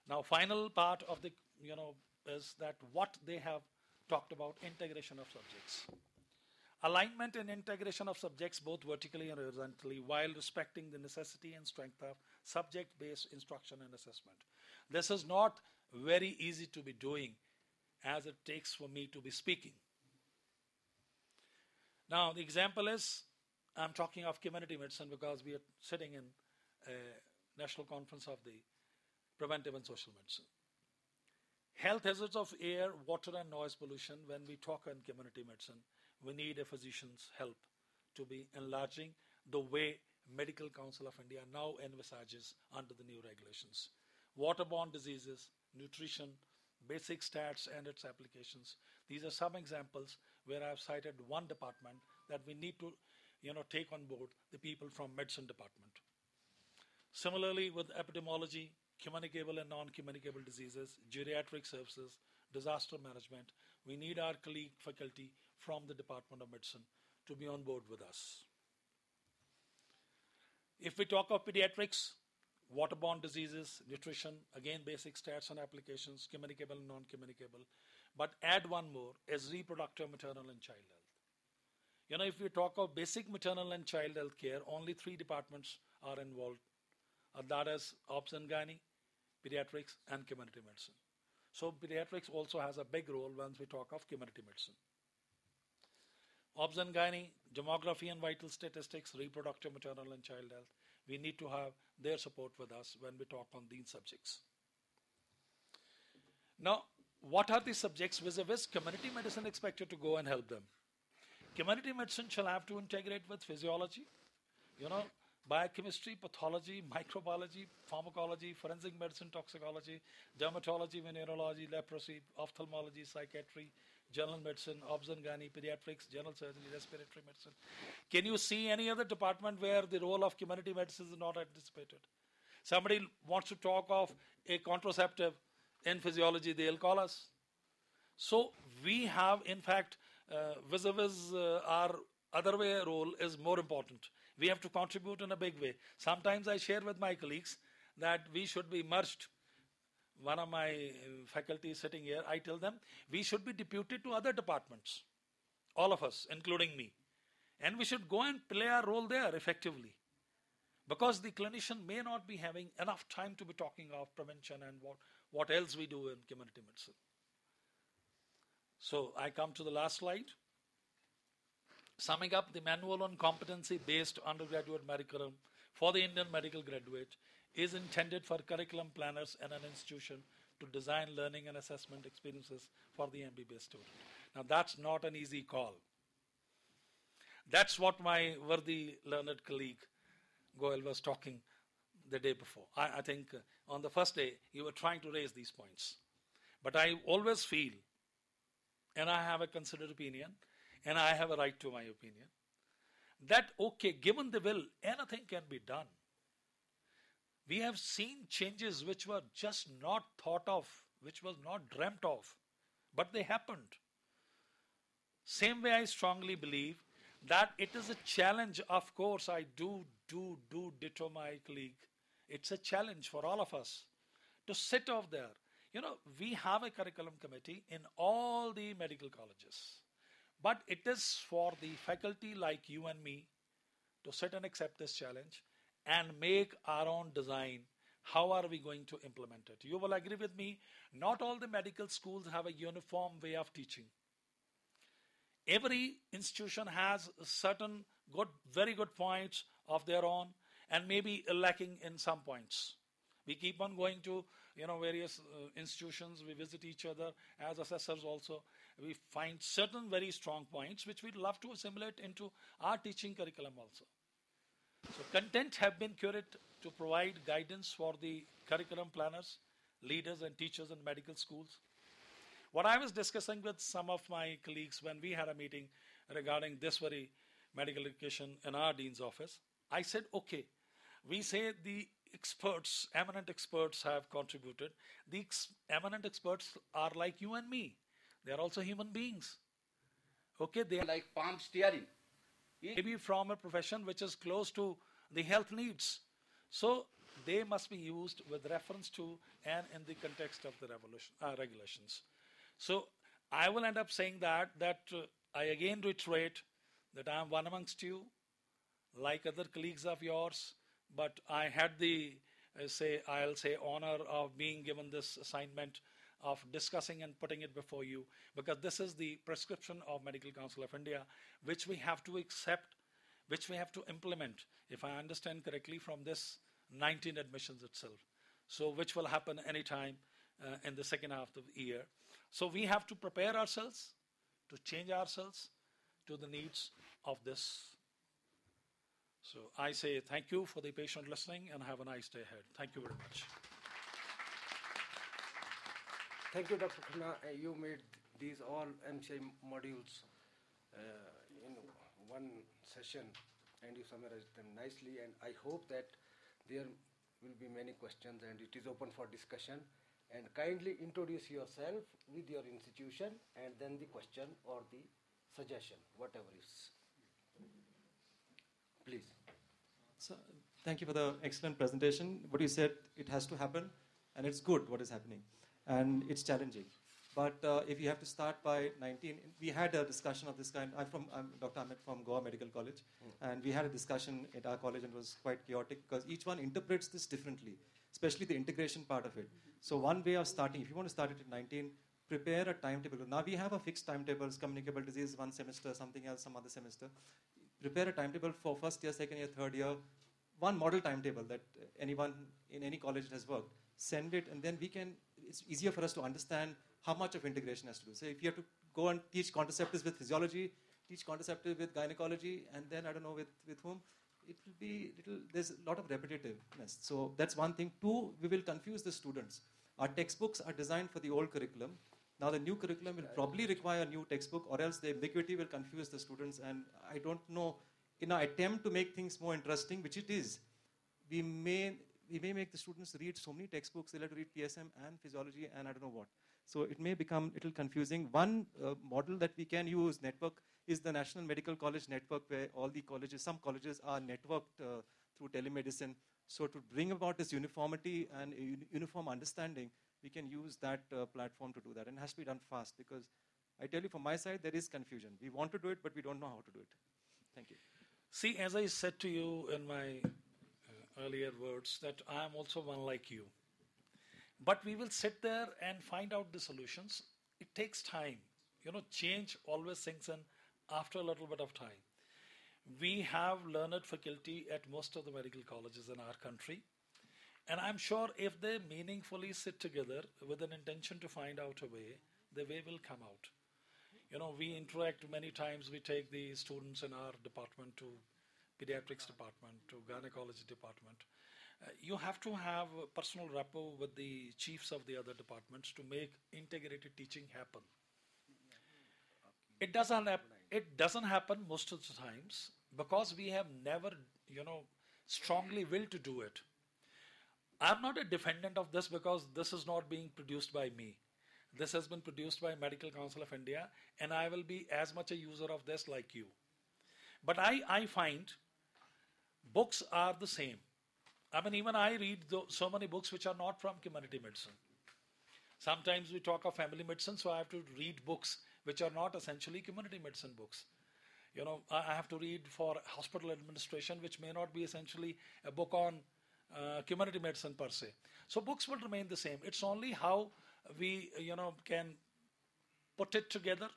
Now, final part of the you know is that what they have talked about integration of subjects. Alignment and integration of subjects both vertically and horizontally while respecting the necessity and strength of subject based instruction and assessment. This is not very easy to be doing as it takes for me to be speaking. Now, the example is I'm talking of community medicine because we are sitting in a national conference of the preventive and social medicine. Health hazards of air, water, and noise pollution, when we talk on community medicine, we need a physician's help to be enlarging the way Medical Council of India now envisages under the new regulations. waterborne diseases, nutrition, basic stats and its applications. These are some examples where I've cited one department that we need to, you know, take on board the people from medicine department. Similarly, with epidemiology, communicable and non-communicable diseases, geriatric services, disaster management, we need our colleague faculty from the Department of Medicine to be on board with us. If we talk of pediatrics, waterborne diseases, nutrition, again basic stats and applications, communicable and non-communicable. But add one more is reproductive, maternal and child health. You know, if we talk of basic maternal and child health care, only three departments are involved. That is obs and gynae, pediatrics, and community medicine. So pediatrics also has a big role once we talk of community medicine. Obs and gynae, demography and vital statistics, reproductive, maternal and child health. We need to have their support with us when we talk on these subjects. Now, what are the subjects vis-a-vis community medicine expected to go and help them? Community medicine shall have to integrate with physiology, you know, biochemistry, pathology, microbiology, pharmacology, forensic medicine, toxicology, dermatology, venereology, leprosy, ophthalmology, psychiatry, general medicine, obs and gynae, pediatrics, general surgery, respiratory medicine. Can you see any other department where the role of community medicine is not anticipated? Somebody wants to talk of a contraceptive in physiology, they'll call us. So we have, in fact, uh, vis-a-vis uh, our other way role is more important. We have to contribute in a big way. Sometimes I share with my colleagues that we should be merged. One of my uh, faculty is sitting here. I tell them we should be deputed to other departments, all of us, including me, and we should go and play our role there effectively because the clinician may not be having enough time to be talking of prevention and what, what else we do in community medicine. So I come to the last slide. Summing up, the manual on competency based undergraduate curriculum for the Indian medical graduate is intended for curriculum planners and an institution to design learning and assessment experiences for the MBBS student. Now, that's not an easy call. That's what my worthy learned colleague Goel was talking the day before. I, I think uh, on the first day, you were trying to raise these points. But I always feel, and I have a considered opinion, and I have a right to my opinion, that okay, given the will, anything can be done. We have seen changes which were just not thought of, which was not dreamt of, but they happened. Same way, I strongly believe that it is a challenge. Of course, I do, do, do ditto my colleague. It's a challenge for all of us to sit off there. You know, we have a curriculum committee in all the medical colleges. But it is for the faculty like you and me to sit and accept this challenge and make our own design. How are we going to implement it? You will agree with me, not all the medical schools have a uniform way of teaching. Every institution has certain good, very good points of their own and maybe lacking in some points. We keep on going to you know various uh, institutions. We visit each other as assessors also. We find certain very strong points which we'd love to assimilate into our teaching curriculum also. So content have been curated to provide guidance for the curriculum planners, leaders and teachers in medical schools. What I was discussing with some of my colleagues when we had a meeting regarding this very medical education in our dean's office, I said, okay, we say the experts, eminent experts have contributed. The ex- eminent experts are like you and me. They are also human beings. Okay, they are like palm steering. maybe from a profession which is close to the health needs. So they must be used with reference to and in the context of the revolution, uh, regulations. So I will end up saying that that uh, I again reiterate that I am one amongst you, like other colleagues of yours, but I had the uh, say I'll say honor of being given this assignment of discussing and putting it before you because this is the prescription of Medical Council of India, which we have to accept, which we have to implement, if I understand correctly, from this 19 admissions itself. So, which will happen anytime uh, in the second half of the year. So, we have to prepare ourselves to change ourselves to the needs of this. So, I say thank you for the patient listening and have a nice day ahead. Thank you very much. Thank you, Dr. Khanna. Uh, You made these all MCI modules uh, in one session and you summarized them nicely. And I hope that there will be many questions and it is open for discussion. And kindly introduce yourself with your institution and then the question or the suggestion, whatever is. Please. So, thank you for the excellent presentation. What you said, it has to happen, and it's good what is happening, and it's challenging. But uh, if you have to start by 19, we had a discussion of this kind. I'm from I'm Dr. Ahmed from Goa Medical College, and we had a discussion at our college, and it was quite chaotic because each one interprets this differently, especially the integration part of it. So one way of starting, if you want to start it at 19, prepare a timetable. Now we have a fixed timetables, communicable disease one semester, something else some other semester. Prepare a timetable for first year, second year, third year, one model timetable that anyone in any college has worked. Send it, and then we can. It's easier for us to understand how much of integration has to do. So if you have to go and teach contraceptives with physiology, teach contraceptives with gynecology, and then I don't know with, with whom, it will be little. There's a lot of repetitiveness. So that's one thing. Two, we will confuse the students. Our textbooks are designed for the old curriculum. Now the new curriculum will probably require a new textbook, or else the ambiguity will confuse the students. And I don't know. In our attempt to make things more interesting, which it is, we may we may make the students read so many textbooks. They'll have to read PSM and physiology and I don't know what. So it may become a little confusing. One uh, model that we can use network is the National Medical College network, where all the colleges, some colleges are networked uh, through telemedicine. So to bring about this uniformity and uniform understanding, we can use that uh, platform to do that. And it has to be done fast because I tell you, from my side, there is confusion. We want to do it, but we don't know how to do it. Thank you. See, as I said to you in my earlier words, that I am also one like you. But we will sit there and find out the solutions. It takes time. You know, change always sinks in after a little bit of time. We have learned faculty at most of the medical colleges in our country. And I'm sure if they meaningfully sit together with an intention to find out a way, the way will come out. You know, we interact many times. We take the students in our department to pediatrics department, to gynecology department. Uh, you have to have a personal rapport with the chiefs of the other departments to make integrated teaching happen. It doesn't it doesn't happen most of the times because we have never, you know, strongly will to do it. I'm not a defendant of this because this is not being produced by me. This has been produced by Medical Council of India, and I will be as much a user of this like you. But I, I find books are the same. I mean, even I read so many books which are not from community medicine. Sometimes we talk of family medicine, so I have to read books which are not essentially community medicine books. You know, I I have to read for hospital administration, which may not be essentially a book on uh, community medicine per se. So books will remain the same. It's only how we, you know, can put it together.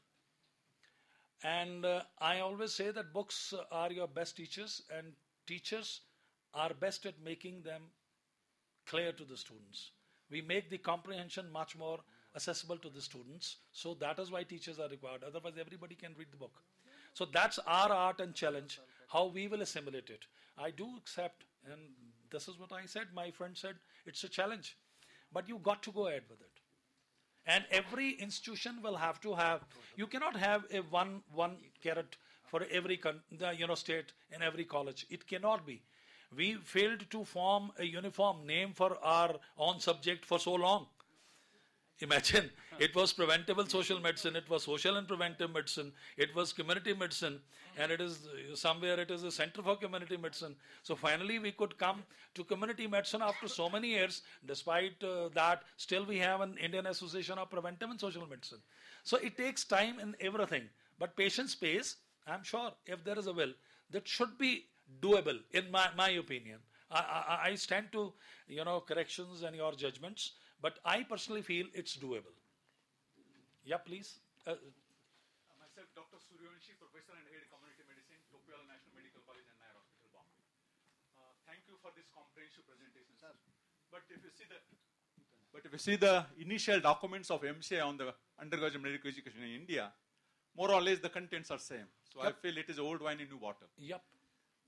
And uh, I always say that books are your best teachers, and teachers are best at making them clear to the students. We make the comprehension much more accessible to the students. So that is why teachers are required. Otherwise, everybody can read the book. So that's our art and challenge, how we will assimilate it. I do accept, and this is what I said. My friend said, it's a challenge. But you got to go ahead with it. And every institution will have to have, you cannot have a one, one carrot for every you know, state in every college. It cannot be. We failed to form a uniform name for our own subject for so long. Imagine it was preventable social medicine, it was social and preventive medicine, it was community medicine, and it is uh, somewhere it is a center for community medicine. So finally, we could come to community medicine after so many years. Despite uh, that, still we have an Indian Association of Preventive and Social Medicine. So it takes time in everything, but patience pays. I'm sure if there is a will, that should be doable, in my, my opinion. I, I, I stand to you know corrections and your judgments, but I personally feel it's doable. Yeah, please. Uh, Myself, Dr. Suryavanshi, Professor and Head of Community Medicine, Topiwala National Medical College and Nair Hospital, Bombay. Uh, thank you for this comprehensive presentation, sir. But if you see the but if you see the initial documents of MCI on the undergraduate medical education in India, more or less the contents are same. So I feel it is old wine in new bottle. yep.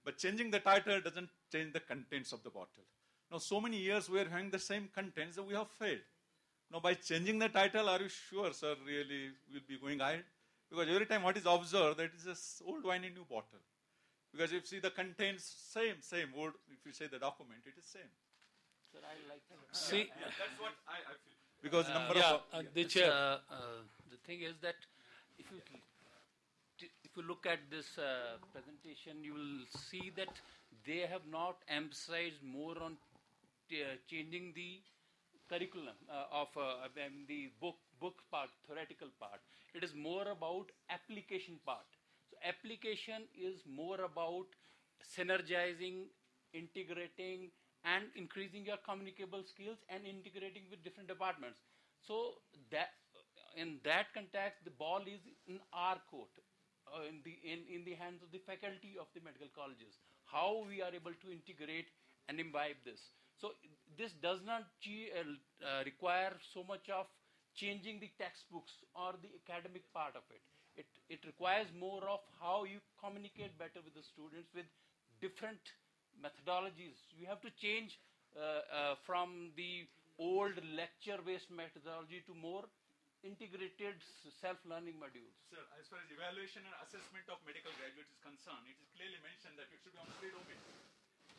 But changing the title doesn't change the contents of the bottle. Now, so many years we are having the same contents that we have failed. Now, by changing the title, are you sure, sir, really we will be going ahead? Because every time what is observed, that is just old wine in new bottle. Because if you see the contents, same, same old, if you say the document, it is same. Sir, I like that. See, That's what I, I feel. Because number yeah, of. uh, the chair. uh, uh, the thing is that if you if you look at this uh, presentation, you will see that they have not emphasized more on uh, changing the curriculum uh, of uh, the book book part, theoretical part. It is more about application part. So application is more about synergizing, integrating, and increasing your communicable skills and integrating with different departments. So that in that context, the ball is in our court, uh, in the in, in the hands of the faculty of the medical colleges. How we are able to integrate and imbibe this. So this does not uh, uh, require so much of changing the textbooks or the academic part of it. It it requires more of how you communicate better with the students with different methodologies. You have to change uh, uh, from the old lecture-based methodology to more integrated self-learning modules. Sir, as far as evaluation and assessment of medical graduates is concerned, it is clearly mentioned that it should be on three domains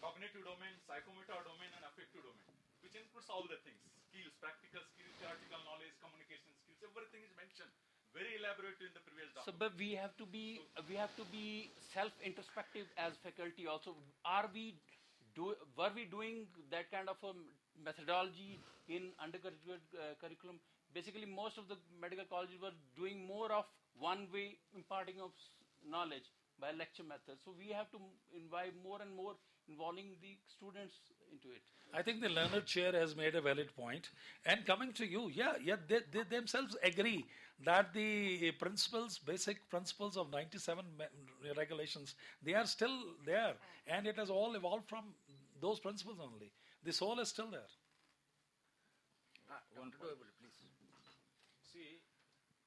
cognitive domain, psychomotor domain, and affective domain, which includes all the things skills, practical skills, theoretical knowledge, communication skills, everything is mentioned very elaborately in the previous So, but we have to be we have to be self-introspective as faculty. Also, are we do were we doing that kind of a methodology in undergraduate uh, curriculum? Basically, most of the medical colleges were doing more of one-way imparting of knowledge by lecture method. So we have to m- invite more and more involving the students into it. I think the learned chair has made a valid point. And coming to you, yeah, yeah, they, they themselves agree that the principles, basic principles of 97 regulations, they are still there. And it has all evolved from those principles only. The soul is still there. Uh, See,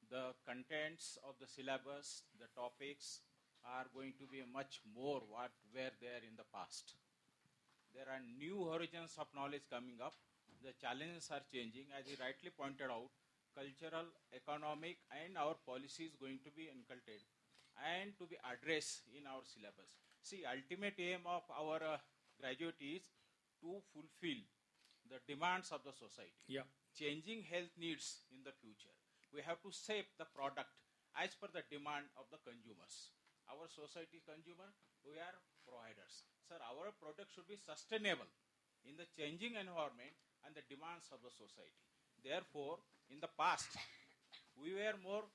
the contents of the syllabus, the topics are going to be much more what were there in the past. There are new horizons of knowledge coming up. The challenges are changing. As he rightly pointed out, cultural, economic, and our policy is going to be inculcated and to be addressed in our syllabus. See, ultimate aim of our uh, graduate is to fulfill the demands of the society Yeah. changing health needs in the future. We have to shape the product as per the demand of the consumers. Our society consumer, we are providers. Sir, our product should be sustainable in the changing environment and the demands of the society. Therefore, in the past, we were more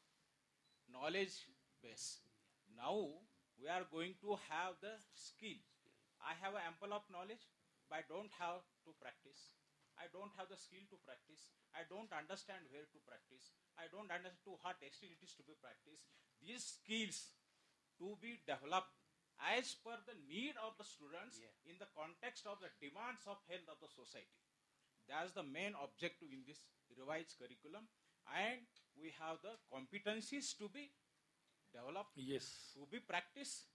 knowledge based. Now, we are going to have the skill. I have ample of knowledge, but I don't have to practice. I don't have the skill to practice. I don't understand where to practice. I don't understand to what extent it is to be practiced. These skills to be developed as per the need of the students in the context of the demands of health of the society. That's the main objective in this revised curriculum. And we have the competencies to be developed, Yes. to be practiced,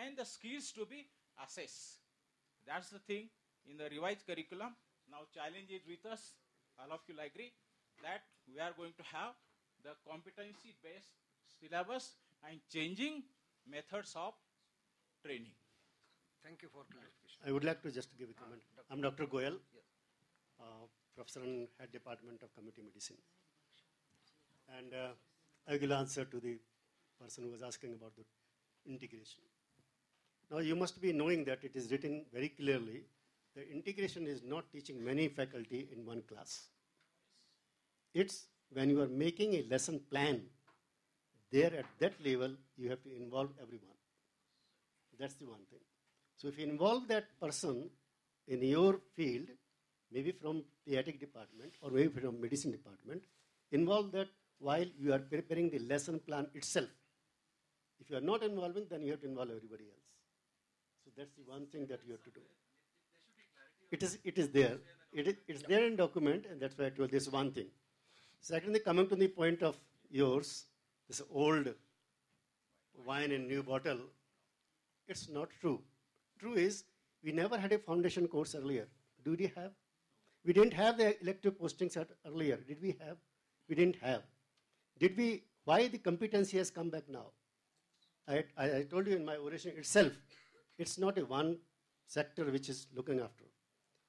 and the skills to be assessed. That's the thing in the revised curriculum. Now challenge is with us. All of you will agree that we are going to have the competency based syllabus and changing methods of training. Thank you for clarification. I would like to just give a comment. I'm Dr. Goyal, uh, professor and head department of community medicine. And uh, I will answer to the person who was asking about the integration. Now you must be knowing that it is written very clearly. The integration is not teaching many faculty in one class. It's when you are making a lesson plan, there at that level, you have to involve everyone. That's the one thing. So if you involve that person in your field, maybe from pediatric department or maybe from medicine department, involve that while you are preparing the lesson plan itself. If you are not involving, then you have to involve everybody else. So that's the one thing that you have to do. It is, it is there. It is, it's there in document, and that's why I told this one thing. Secondly, coming to the point of yours, this old wine in new bottle, it's not true. True is, we never had a foundation course earlier. Do we have? We didn't have the elective postings at earlier. Did we have? We didn't have. Did we? Why the competency has come back now? I, I, I told you in my oration itself, it's not a one sector which is looking after.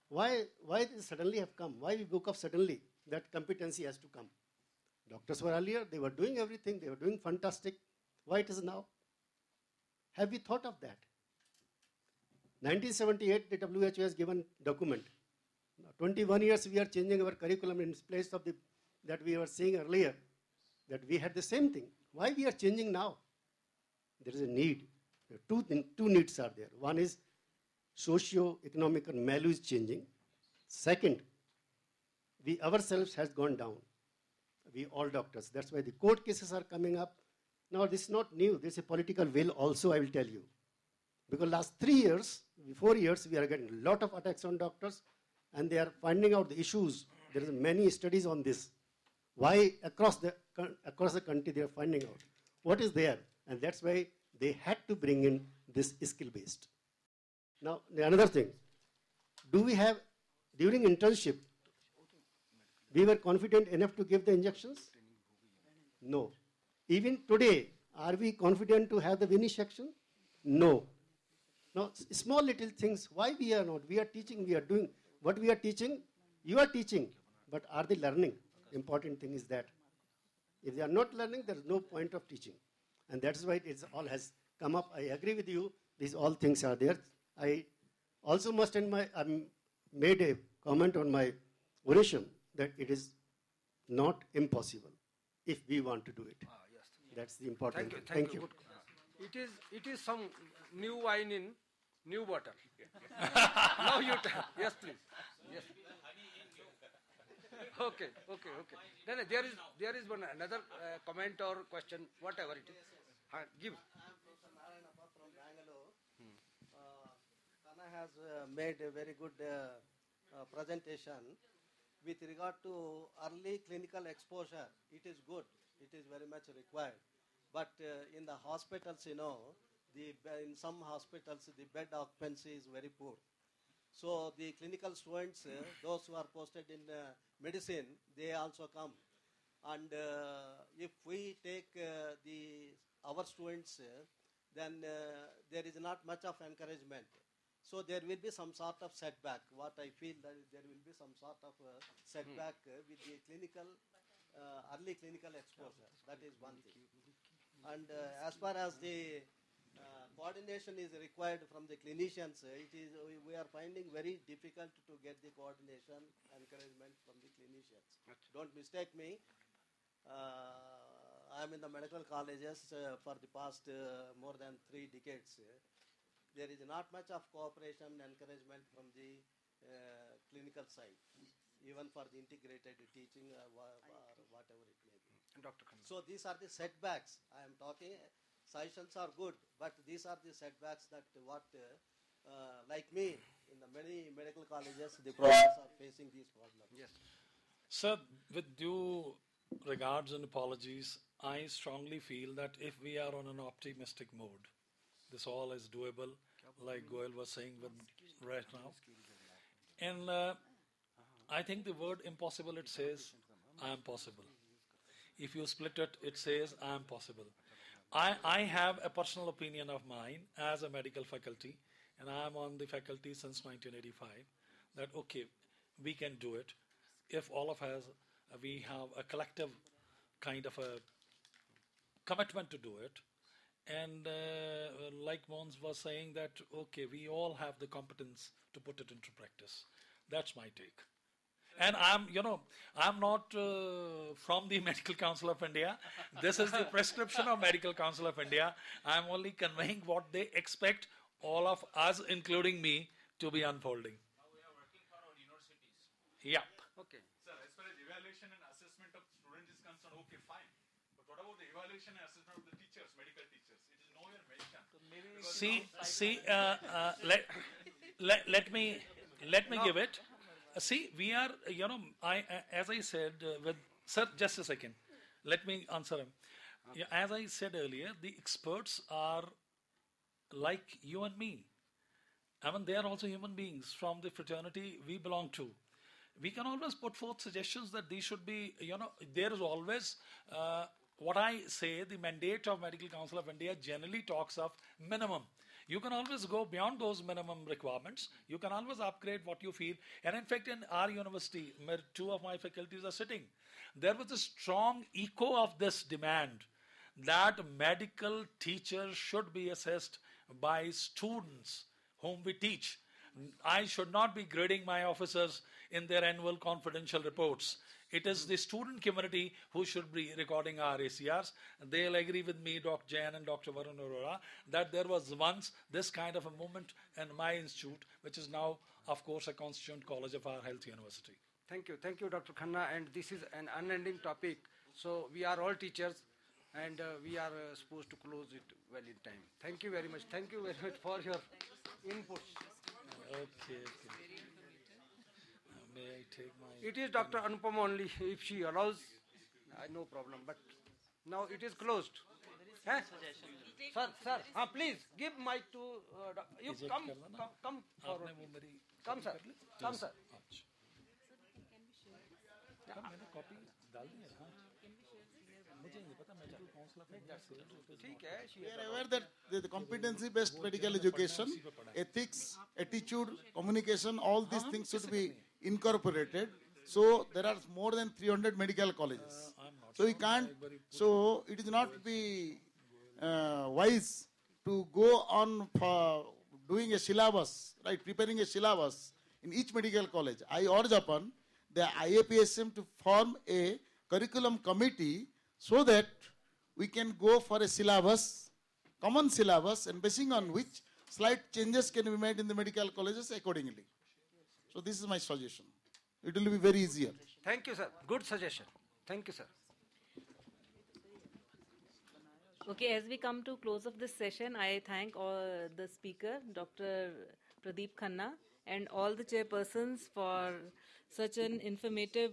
Why, why this suddenly have come? Why we woke up suddenly that competency has to come? Doctors were earlier, they were doing everything, they were doing fantastic. Why it is now? Have we thought of that? 1978, the WHO has given document. Now, 21 years we are changing our curriculum in place of the that we were seeing earlier that we had the same thing. Why we are changing now? There is a need. Two, thing, two needs are there. One is socio-economic is changing. Second, we ourselves has gone down. We all doctors. That's why the court cases are coming up. Now this is not new. There's a political will also. I will tell you, because last three years, four years, we are getting a lot of attacks on doctors, and they are finding out the issues. There is many studies on this. Why across the across the country they are finding out what is there, and that's why they had to bring in this skill based. Now another thing, do we have during internship? We were confident enough to give the injections. No. Even today, are we confident to have the venesection? No. Now, small little things, why we are not? We are teaching, we are doing what we are teaching, you are teaching, but are they learning? Important thing is that. If they are not learning, there is no point of teaching. And that's why it all has come up. I agree with you, these all things are there. I also must end my, I made a comment on my oration that it is not impossible if we want to do it. Ah, yes. That's the important Thank you. thing. Thank, you. Good. It is, it is some new wine in new water. now you tell. Yes, please. Yes. Okay, okay, okay. Then there is there is one another uh, comment or question, whatever it is. Uh, give. from Bangalore. Uh, Khanna has uh, made a very good uh, uh, presentation with regard to early clinical exposure. It is good. It is very much required. But uh, in the hospitals, you know, the in some hospitals the bed occupancy is very poor. So the clinical students, uh, those who are posted in medicine, they also come. And if we take the our students, then uh, there is not much of encouragement. So there will be some sort of setback. What I feel that there will be some sort of uh, setback uh, with the clinical, uh, early clinical exposure. That is one thing. And uh, as far as the uh, coordination is required from the clinicians, uh, it is we, we are finding very difficult to get the coordination encouragement from the clinicians. Don't mistake me. Uh, I am in the medical colleges uh, for the past uh, more than three decades. There is not much of cooperation and encouragement from the uh, clinical side, even for the integrated teaching uh, or whatever it may be. Dr. Khanna. So these are the setbacks. I am talking. Sessions are good, but these are the setbacks that what, uh, uh, like me, in the many medical colleges, the professors are facing these problems. Yes. Sir, with due regards and apologies, I strongly feel that if we are on an optimistic mode, this all is doable, like Goel was saying right now. And uh, I think the word impossible, it says, I am possible. If you split it, it says, I am possible. I, I have a personal opinion of mine as a medical faculty, and I am on the faculty since 1985, that okay, we can do it if all of us, we have a collective kind of a commitment to do it. And uh, like Mons was saying that, okay, we all have the competence to put it into practice. That's my take. And I'm, you know, I'm not uh, from the Medical Council of India. This is the prescription of Medical Council of India. I'm only conveying what they expect all of us, including me, to be unfolding. Now we are working for our universities. Yeah. Okay. Sir, as far as evaluation and assessment of students is concerned, okay, fine. But what about the evaluation and assessment of the teachers, medical teachers? It is nowhere mentioned. See, see, uh, uh, let, let, let me, let me give it. Uh, see, we are, uh, you know, I, uh, as I said, uh, with, sir, just a second. Let me answer him. Yeah, as I said earlier, the experts are like you and me. I mean, they are also human beings from the fraternity we belong to. we can always put forth suggestions that these should be, you know, there is always uh, what I say, the mandate of Medical Council of India generally talks of minimum. You can always go beyond those minimum requirements. You can always upgrade what you feel. And in fact, in our university, where two of my faculties are sitting, there was a strong echo of this demand that medical teachers should be assessed by students whom we teach. I should not be grading my officers in their annual confidential reports. It is the student community who should be recording our ACRs. They'll agree with me, Dr. Jain and Dr. Varun Arora, that there was once this kind of a movement in my institute, which is now, of course, a constituent college of our health university. Thank you. Thank you, Dr. Khanna. And this is an unending topic. So we are all teachers and uh, we are uh, supposed to close it well in time. Thank you very much. Thank you very much for your input. Okay, okay. May I take my... It is Dr. Anupama only. If she allows, uh, no problem. But now it is closed. Huh? Sir, sir, huh, please give mic to... Uh, you come, come, come forward. Come, sir. Come, sir. We are aware that the, the competency based medical education, ethics, attitude, communication, all these things should be incorporated. So there are more than 300 medical colleges. So we can't. So it is not be uh, wise to go on for doing a syllabus, right? Preparing a syllabus in each medical college. I urge upon the IAPSM to form a curriculum committee so that we can go for a syllabus, common syllabus, and basing on which slight changes can be made in the medical colleges accordingly. So this is my suggestion. It will be very easier. Thank you, sir. Good suggestion. Thank you, sir. Okay, as we come to close of this session, I thank all the speaker, Dr. Pradeep Khanna, and all the chairpersons for such an informative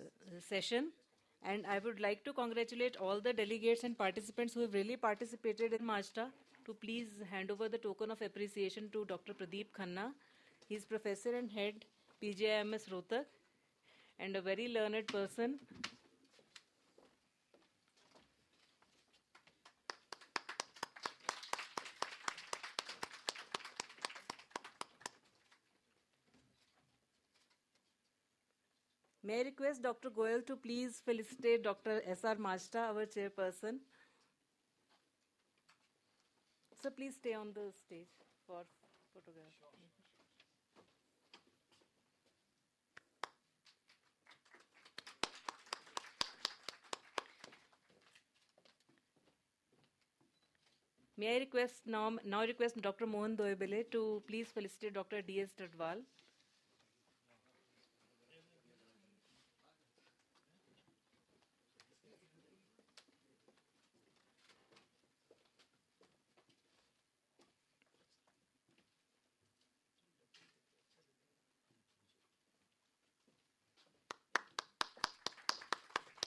uh, session. And I would like to congratulate all the delegates and participants who have really participated in Majta to please hand over the token of appreciation to Dr. Pradeep Khanna. He is professor and head PGIMS Rohtak and a very learned person. May I request Dr. Goyal to please felicitate Dr. S.R. Majta, our chairperson. So please stay on the stage for photograph. May I request now, now request Dr. Mohan Doibale to please felicitate Dr. D.S. Tadwal.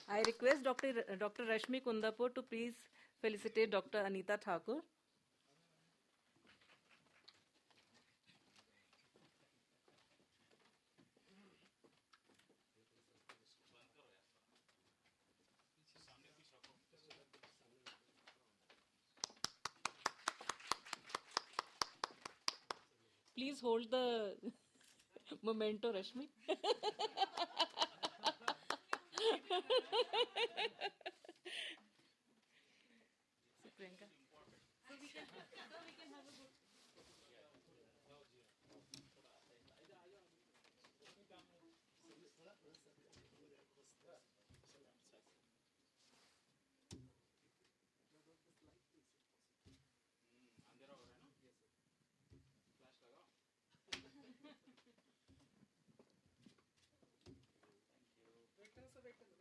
I request Dr. R- Dr. Rashmi Kundapur to please felicitate Dr. Anita Thakur. Please hold the memento, Rashmi. sobre todo.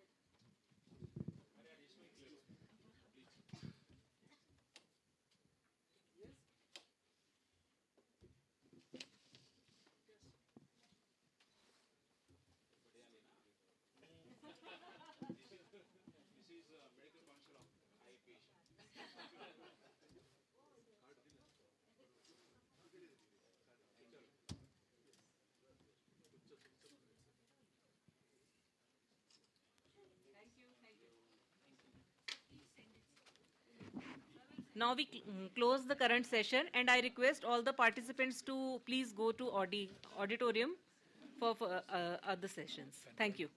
Now we cl- mm, close the current session and I request all the participants to please go to audi- auditorium for, for uh, other sessions. Thank you.